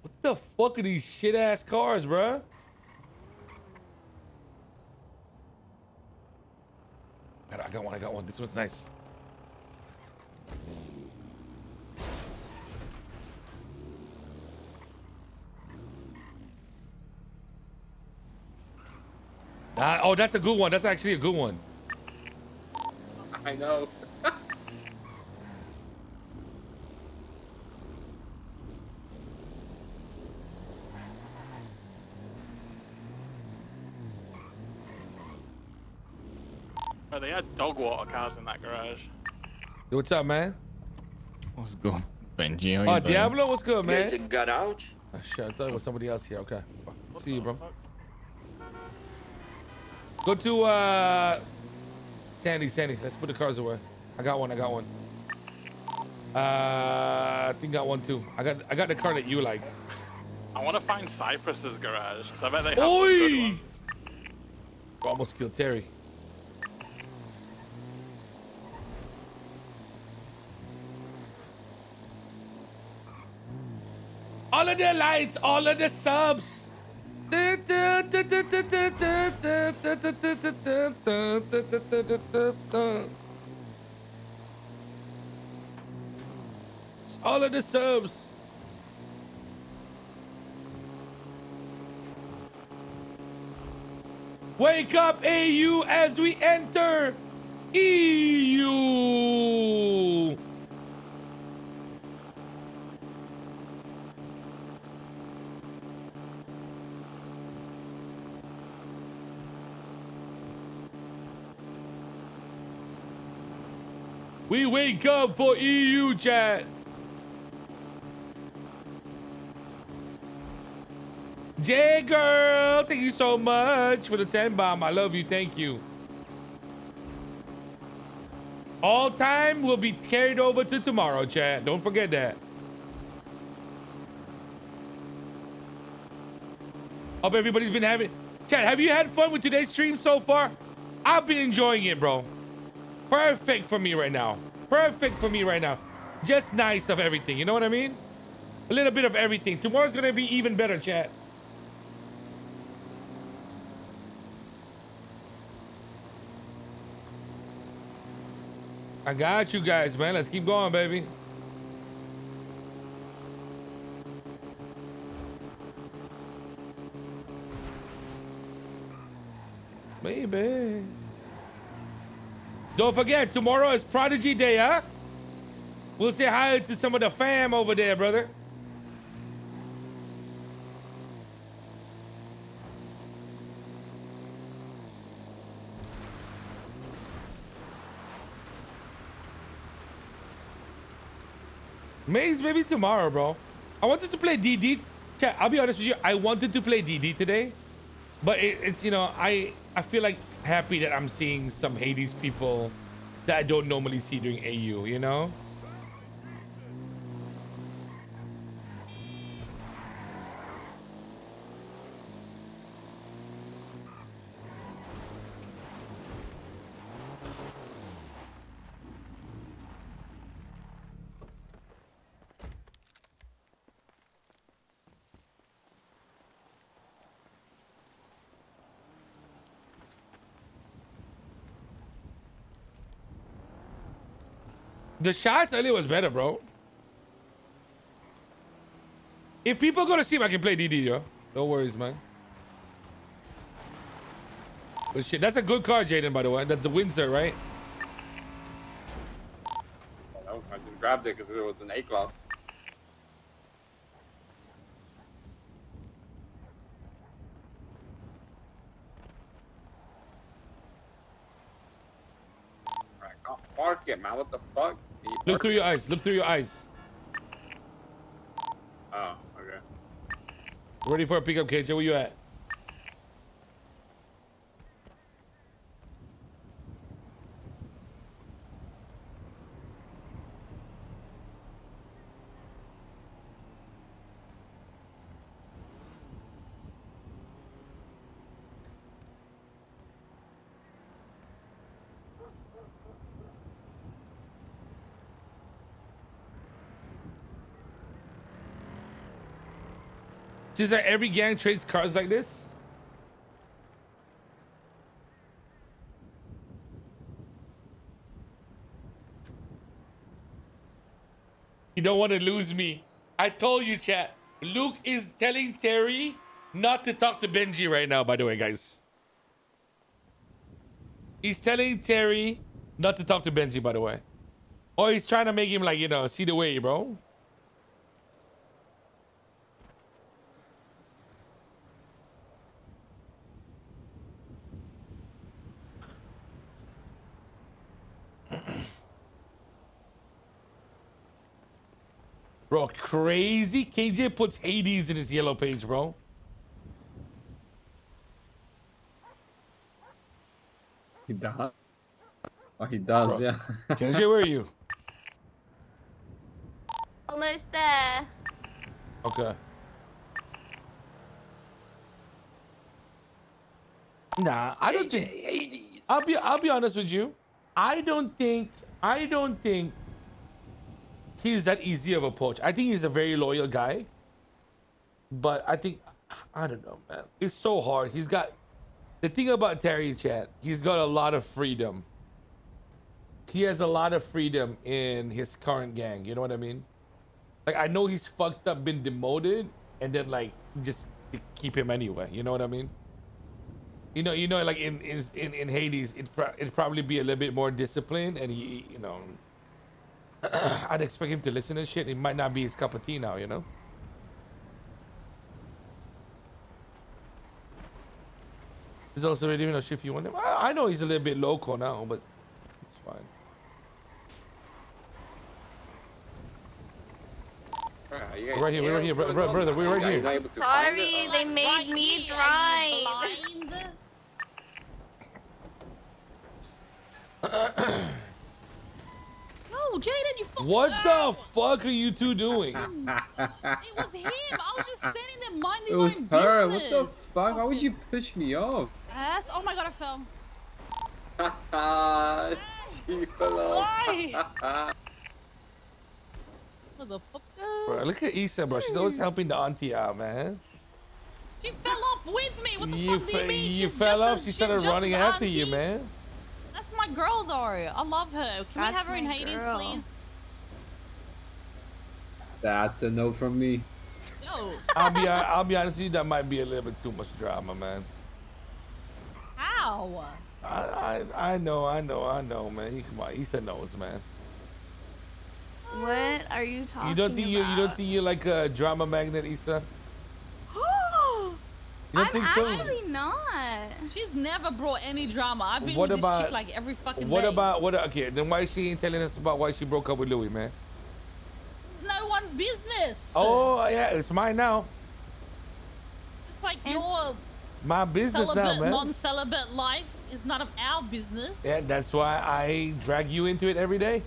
What the fuck are these shit ass cars, bruh? I got one. I got one. This one's nice. Ah, oh, that's a good one. That's actually a good one. I know. Oh, they had dog water cars in that garage. Yo, What's up, man? What's good, Benji? How Oh, doing? Diablo, what's good, You guys man? got out? Oh, shit, I thought it was somebody else here. Okay. See you, bro. Go to uh Sandy, Sandy. Let's put the cars away. I got one. I got one. Uh, I think I got one too. I got I got the car that you like. I want to find Cypress's garage because I bet they have some good ones. Almost killed Terry. All of the lights, all of the subs. All of the subs. Wake up, AU, as we enter EU. We wake up for EU chat. J girl, thank you so much for the 10 bomb. I love you. Thank you. All time will be carried over to tomorrow, chat. Don't forget that. Hope everybody's been having. Chat, have you had fun with today's stream so far? I've been enjoying it, bro. Perfect for me right now. Perfect for me right now. Just nice of everything. You know what I mean? A little bit of everything. Tomorrow's gonna be even better, chat. I got you guys, man. Let's keep going, baby. Maybe. Don't forget, tomorrow is Prodigy Day, huh? We'll say hi to some of the fam over there, brother. Maze maybe tomorrow, bro. I wanted to play DD. I'll be honest with you. I wanted to play DD today, but it, it's you know I I feel like happy that I'm seeing some Hades people that I don't normally see during AU. You know. The shots earlier was better, bro. If people go to sleep, I can play DD, yo. No worries, man. But shit, that's a good card, Jaden, by the way. That's a Windsor, right? No, I just grabbed it because it was an A class. Alright, can't park it, man. What the fuck? Look through your eyes. Look through your eyes. Oh, okay. Ready for a pickup, KJ? Where you at? Seems like every gang trades cars like this. You don't want to lose me. I told you, chat. Luke is telling Terry not to talk to Benji right now, by the way, guys. He's telling Terry not to talk to Benji, by the way. Or he's trying to make him like, you know, see the way, bro. Bro, crazy. KJ puts Hades in his yellow page, bro. He does. Oh, he does, Bro. yeah. KJ, where are you? Almost there. Okay. Nah, I don't think. I'll be. I'll be honest with you. I don't think. I don't think he's that easy of a poach. I think he's a very loyal guy. But I think I don't know, man. It's so hard. He's got the thing about Terry Chat. He's got a lot of freedom. He has a lot of freedom in his current gang. You know what I mean? Like I know he's fucked up, been demoted, and then like just keep him anyway. You know what I mean? You know, you know, like in in in, in Hades, it it'd probably be a little bit more disciplined, and he, you know, I'd expect him to listen to shit. It might not be his cup of tea now, you know. He's also ready to shift you on him. I, I know he's a little bit local now, but it's fine. Right here, we're right here, bro- bro- brother, we're right here. Sorry, they made me drive. No, Jaden, you fucking What the fuck are you two doing? It was him. I was just standing there minding my business. It was my own her. What the business. fuck? Why would you push me off? Ass. Oh my god, I fell. Haha, she fell Why? off. Motherfucker. Bro, look at Issa, bro. She's always helping the auntie out, man. She fell off with me. What the You, fuck do you fe- mean? you She's fell off. She started running after you, man. That's my girl, though. I love her. Can we have her in my Hades, girl. please? That's a no from me. No. I'll be I'll be honest with you. That might be a little bit too much drama, man. how? I I, I know, I know, I know, man. He come on. He said knows, man. What are you talking You don't think you you don't think you're like a drama magnet, Issa? You don't I'm think so? actually not. She's never brought any drama. I've been What with this about- chick like every fucking What day. What about what? Okay, then why she ain't telling us about why she broke up with Louis, man? It's no one's business. Oh yeah, it's mine now. It's like your My business now, man. non-celibate life is none of our business. Yeah, that's why I drag you into it every day.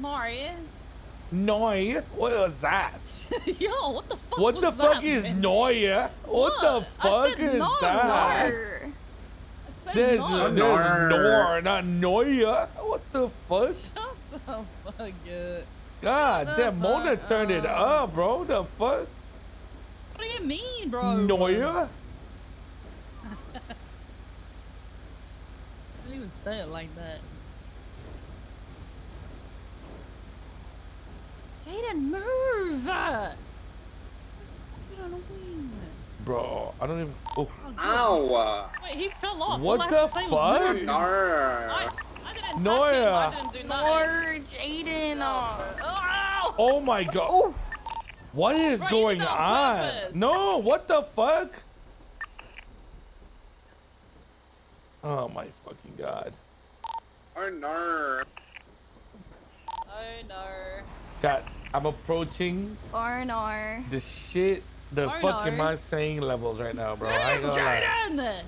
No. Noi, what was that? Yo, what the fuck What was the that, fuck is man? Noia? What the What? I fuck said is no, that? no. said There's, no. there's Nor, not Noia. What the fuck? Oh, fuck it. God the damn, Mona fuck turned it up, bro. What the fuck? What do you mean, bro? Noia? Don't even say it like that. Jaden, move! Get on a wing. Bro, I don't even. Oh. Ow! Wait, he fell off. What All the had to say was fuck? No. I, I didn't touch. I Noia. didn't. Lord Jaden. Oh. Oh my god. Oh. What is Bro, going on on? purpose. No, what the fuck? Oh my fucking god. Oh no. Oh no. Chat, I'm approaching Barnor. the shit, the Oh, fucking no. my saying levels right now, bro. I ain't Move, gonna lie. Jaden!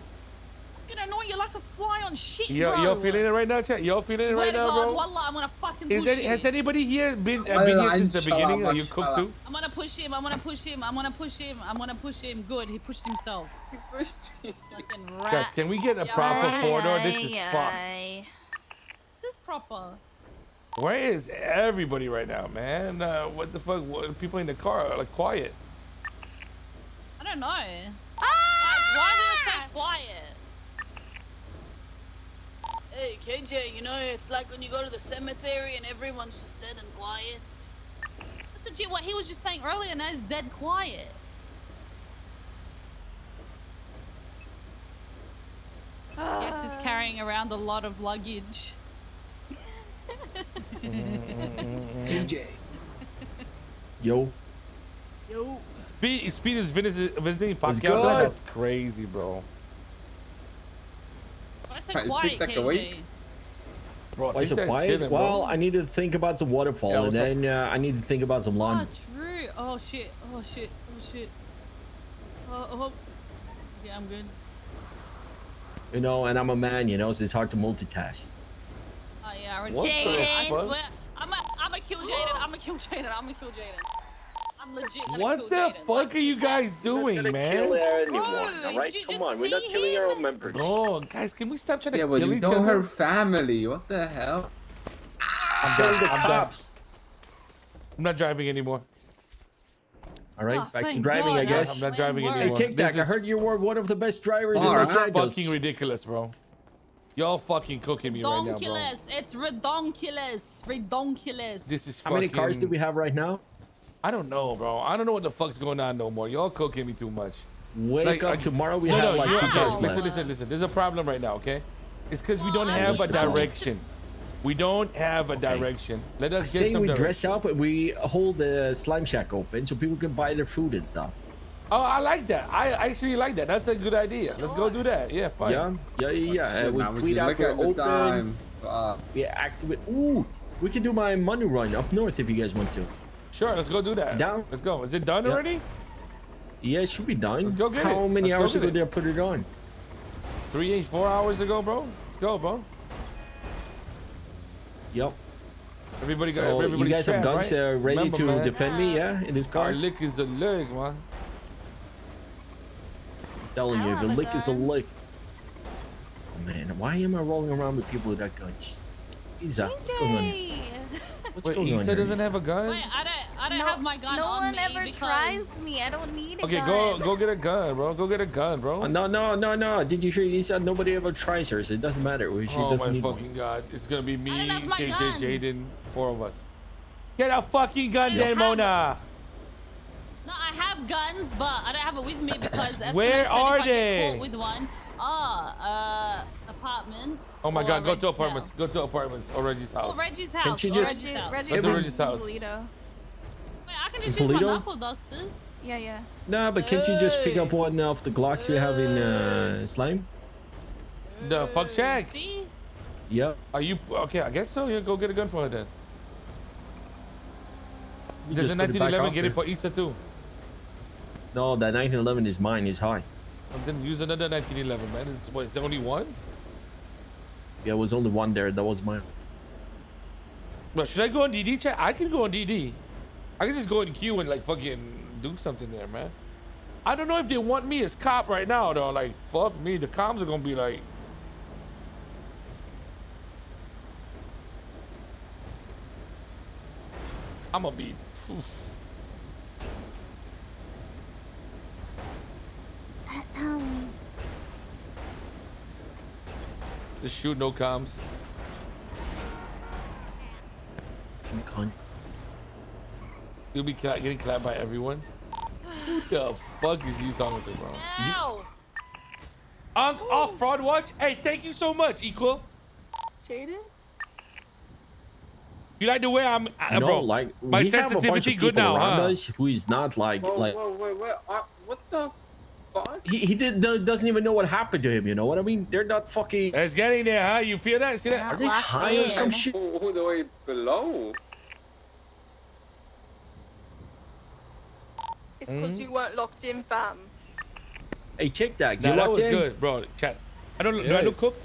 Fucking annoy you like a fly on shit, Yo, bro. y'all feeling it right now, chat? Y'all feeling it right to now, God, bro? Wallah, I'm gonna fucking Is push any, has anybody here been, uh, been here since the beginning? Are you cooked too? I'm gonna push him. I'm gonna push him. I'm gonna push him. I'm gonna push him. Good. He pushed himself. He pushed me. Fucking rat. Guys, can we get a proper Ay, four door? This ay, is fucked. This is proper. Where is everybody right now, man? Uh, what the fuck? What, people in the car are like quiet. I don't know. Guys, why are they so quiet? Hey, KJ, you know, it's like when you go to the cemetery and everyone's just dead and quiet. That's legit what he was just saying earlier. Now it's dead quiet. Yes, he's carrying around a lot of luggage. KJ. Yo. Yo. Speed, Speed is visiting, visiting Let's Pacquiao. That's crazy, bro. Why so Right, is quiet, TikTok KJ? awake? Bro, Why so quiet? well, I need to think about some waterfall, Yeah, and then uh, I need to think about some Oh, lawn. true. Oh shit. Oh shit. Oh shit. Oh, oh. Yeah, I'm good. You know, and I'm a man, you know, so it's hard to multitask. Oh yeah, I already. What the I fuck? swear. I'm a, I'm a kill Jaden. I'm a kill Jaden. I'm a kill Jaden. I'm legit. gonna What kill the Jaden. fuck are you guys doing, Kill man? anyone, all right? Come on, we're not killing our own members. Bro, guys, can we stop trying to Yeah, but kill you each know other? her family. What the hell? I'm Kill done. the I'm done. I'm not driving anymore. All right, Oh, back to driving, God, I I guess. I'm not driving Hey, Hey, anymore. Tic Tac, I heard you were one of the best drivers This in is Los Angeles. fucking ridiculous, bro. Y'all fucking cooking me right now, bro. Redonkulous. It's redonkulous. Redonkulous. This is How many cars do we have right now? I don't know, bro. I don't know what the fuck's going on no more. Y'all cooking me too much. Wake up, tomorrow we no, have no, like two okay, cars listen, left. listen, listen. There's a problem right now, okay? It's because we don't have a what's the problem? direction. We don't have a direction. Let us get Saying some we direction. dress up and we hold the slime shack open so people can buy their food and stuff. Oh, I like that. I actually like that. That's a good idea. Let's go do that. Yeah, fine. Yeah, yeah, yeah. yeah. Shit, Uh, we man, tweet out look we're open. time? Fuck. We activate. Ooh, we can do my money run up north if you guys want to. Sure, let's go do that. Down. Let's go. Is it done Yeah. already? Yeah, it should be done. Let's go get How it. How many Let's hours ago it. did I put it on? Three, eight, four hours ago, bro. Let's go, bro. Yep. Everybody got So everybody you guys have guns right? uh, ready Remember, to man, defend me, yeah, in this car. Our car? lick is a leg, man. Telling you, don't if a have a lick is a gun. lick. Oh man, why am I rolling around with people with that got guns? Isa, what's going on? Yay. What's Wait, going on? Isa here, doesn't Isa? have a gun? Wait, I don't. I don't No- have my gun no on one me ever because... tries me. I don't need a Okay, gun. go go get a gun, bro. Go get a gun, bro. Oh, no, no, no, no. Did you hear Isa? Nobody ever tries her, so it doesn't matter. She oh doesn't my need one. fucking god! It's gonna be me, don't have my KJ. Jaden, four of us. Get a fucking gun, Yeah. then, Mona. No, I have guns, but I don't have it with me because. as Where said, are if they? caught with one. Ah, uh, apartments. Oh my god, go to apartments. house. Go to apartments or Reggie's Oh. Reggie's house. Can't you just- Reggie's house. Reggie Go Reggie's house. Toledo. Wait, I can just In use my Toledo? knuckle dusters. Yeah, yeah. No, but can't you just pick up one of the Glocks we have in uh, Slime? The fuck shack. See? Yep. Are you okay? I guess so. Yeah, go get a gun for her then. We There's a put it 1911. Get it for Issa too. No, that 1911 is mine. It's high. And then use another 1911, man. It's what? Is there only one? Yeah, it was only one there. That was mine. But should I go on DD chat? I can go on DD. I can just go in queue and like fucking do something there, man. I don't know if they want me as cop right now though. Like fuck me, the comms are gonna be like. I'm gonna be. poof. Um, Just shoot no comms. Cunt. You'll be cla- getting clapped by everyone. Who the fuck is you talking to, bro? Ow! Unc off fraud watch. Hey, thank you so much, equal. Jaden? You like the way I'm, uh, no, bro? like my we have a bunch sensitivity of good now, around huh? who is not like Whoa, like whoa, wait, wait. Uh, what the fuck? he, he did doesn't even know what happened to him. You know what I mean? They're not fucking. It's getting there, huh? You feel that? See that? Are they high or some shit? Who, who the way below? It's Hmm? because you weren't locked in, fam. Hey, Tic that. you Nah, that was in? good, bro. Chat. I don't. Do I look cooked?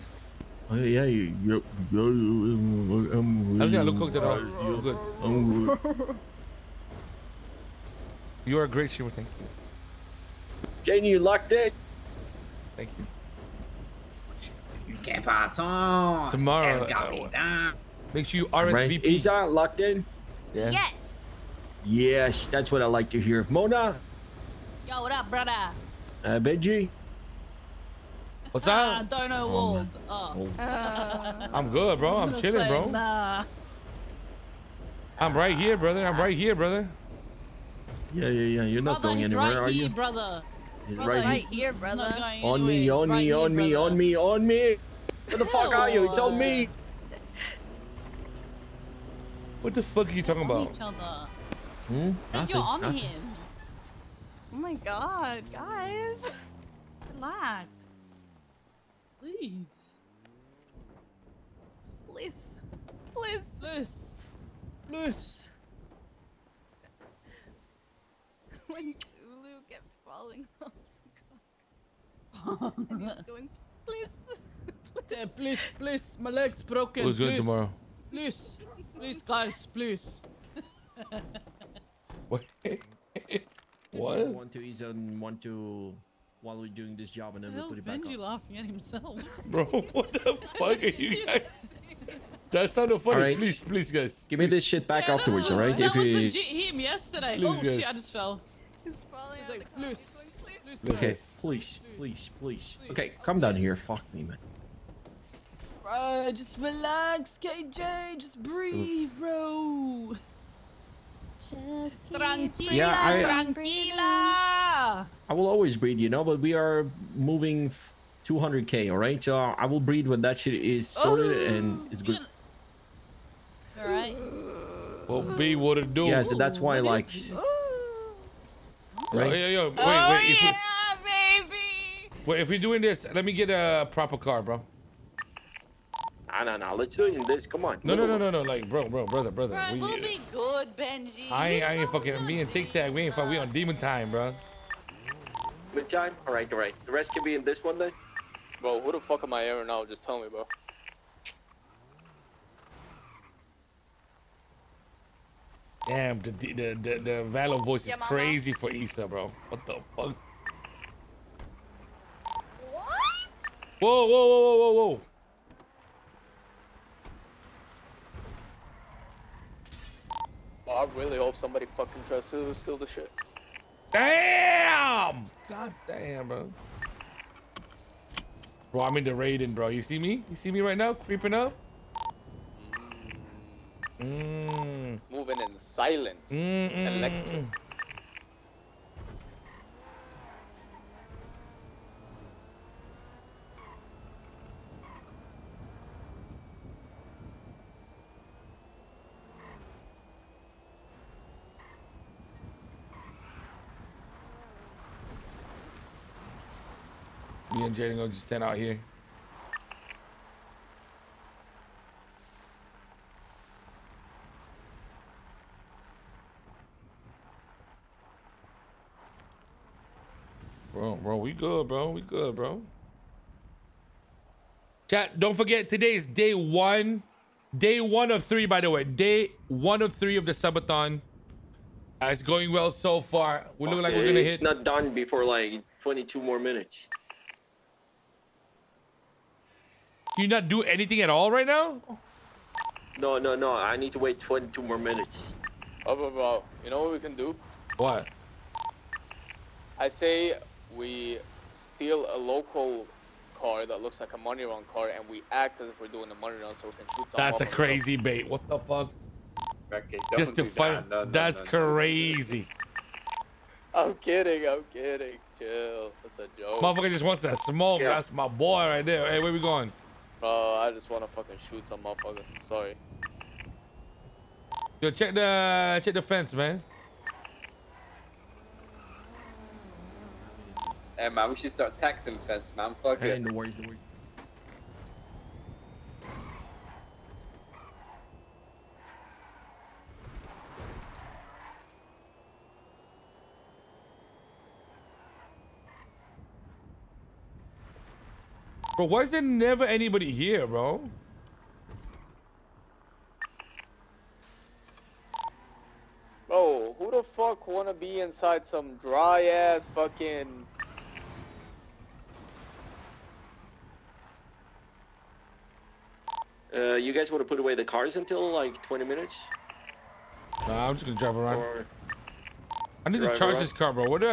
Oh, yeah, you. you I'm, I don't think I look cooked at all. You're good. I'm good. You are a great streamer. Thank you. Jane, you locked in? Thank you. ¿Qué pasó? Tomorrow. El capitán. Make sure you Right. RSVP. Is that locked in? Yeah. Yes. Yes, that's what I like to hear. Mona, Yo, what up, brother? Uh, Benji. What's Ah, up? don't know Oh, Wald. Oh. I'm good, bro. I'm chilling, bro. Nah. I'm right here, brother. I'm right here, brother. Yeah, yeah, yeah. You're not brother, going anywhere, right are here, you? brother. He's Brother, right he's here. not going On me, on right me, here, on me, on me, on me. Where the fuck are you? It's on me. What the fuck are you talking about? each other. Hmm? Said you're on nothing. him. Oh my god, guys. Relax. Please. Please. Please. Please. Please. when Zulu kept falling off the clock. and he was going, please. Yeah, please, please. My leg's broken. Who's good please. tomorrow? Please. Please, guys, please. What? What? One to ease and one to while we're doing this job and then The we'll put it back Benji on. laughing at himself? Bro, what the fuck are you guys? That sounded funny. Alright. Please, please, guys. Give me this shit back afterwards, That was- alright? That If was you legit him yesterday. Please, oh shit, I just fell. He's falling He's out like, the please. Please. Please, Okay, please, please, please. Okay, come down here. Fuck me, man. Bro, just relax, KJ. Just breathe, bro. Just Tranquila, Yeah, I- tranquila. I will always breed, you know, but we are moving 200k, alright? So I will breed when that shit is sorted oh, and it's good. All right. What B what it do? Yeah, so that's why, like, Yo, right? Oh, yo, yo, wait, oh wait. Yeah, we, baby. wait, if we're doing this, let me get a proper car, bro. Nah, nah, nah. Let's do it in this. Come on. No, no, no, no, no. Like, bro, bro, brother, brother. Bro, we, we'll be good, Benji. I ain't, I ain't fucking. Me and Tic Tac, we ain't fuck. We on demon time, bro. Good time? Alright, alright. The rest can be in this one then? Bro, who the fuck am I airing out? Just tell me, bro. Damn, the the the, the, the Valor voice is mama. crazy for Issa, bro. What the fuck? What? Whoa, whoa, whoa, whoa, whoa, whoa. I really hope somebody fucking tries to steal the shit. Damn! God damn, bro. Bro, I'm in the raiding, bro. You see me? You see me right now? Creeping up? Mmm. Moving in silence. Mm, Electric. Me and Jaden gonna just stand out here. Bro, bro, we good, bro. We good, bro. Chat, don't forget today is day one. Day one of three, by the way. Day one of three of the subathon. Uh, it's going well so far. We look like we're gonna it's hit. not done before like 22 more minutes. Can you not do anything at all right now? No, no, no. I need to wait 22 more minutes. Oh, bro, bro. You know what we can do? What? I say we steal a local car that looks like a money run car and we act as if we're doing a money run so we can shoot some That's a motherfuckers. crazy bait. What the fuck? Okay, Just to fight. that. No, no, That's no, no. crazy. I'm kidding, I'm kidding. Chill. That's a joke. Motherfucker just wants that smoke. Yeah. That's my boy right there. Hey, where we going? Bro, I just want to fucking shoot some motherfuckers. Sorry. Yo, check the check the fence, man. Hey man, we should start taxing fence, man. Fuck Hey, it. no worries, no worries. Bro, why is there never anybody here, bro? Bro, who the fuck wanna be inside some dry ass fucking Uh, you guys want to put away the cars until like 20 minutes? Nah, I'm just gonna drive around. Or I need to charge around? this car, bro. What do I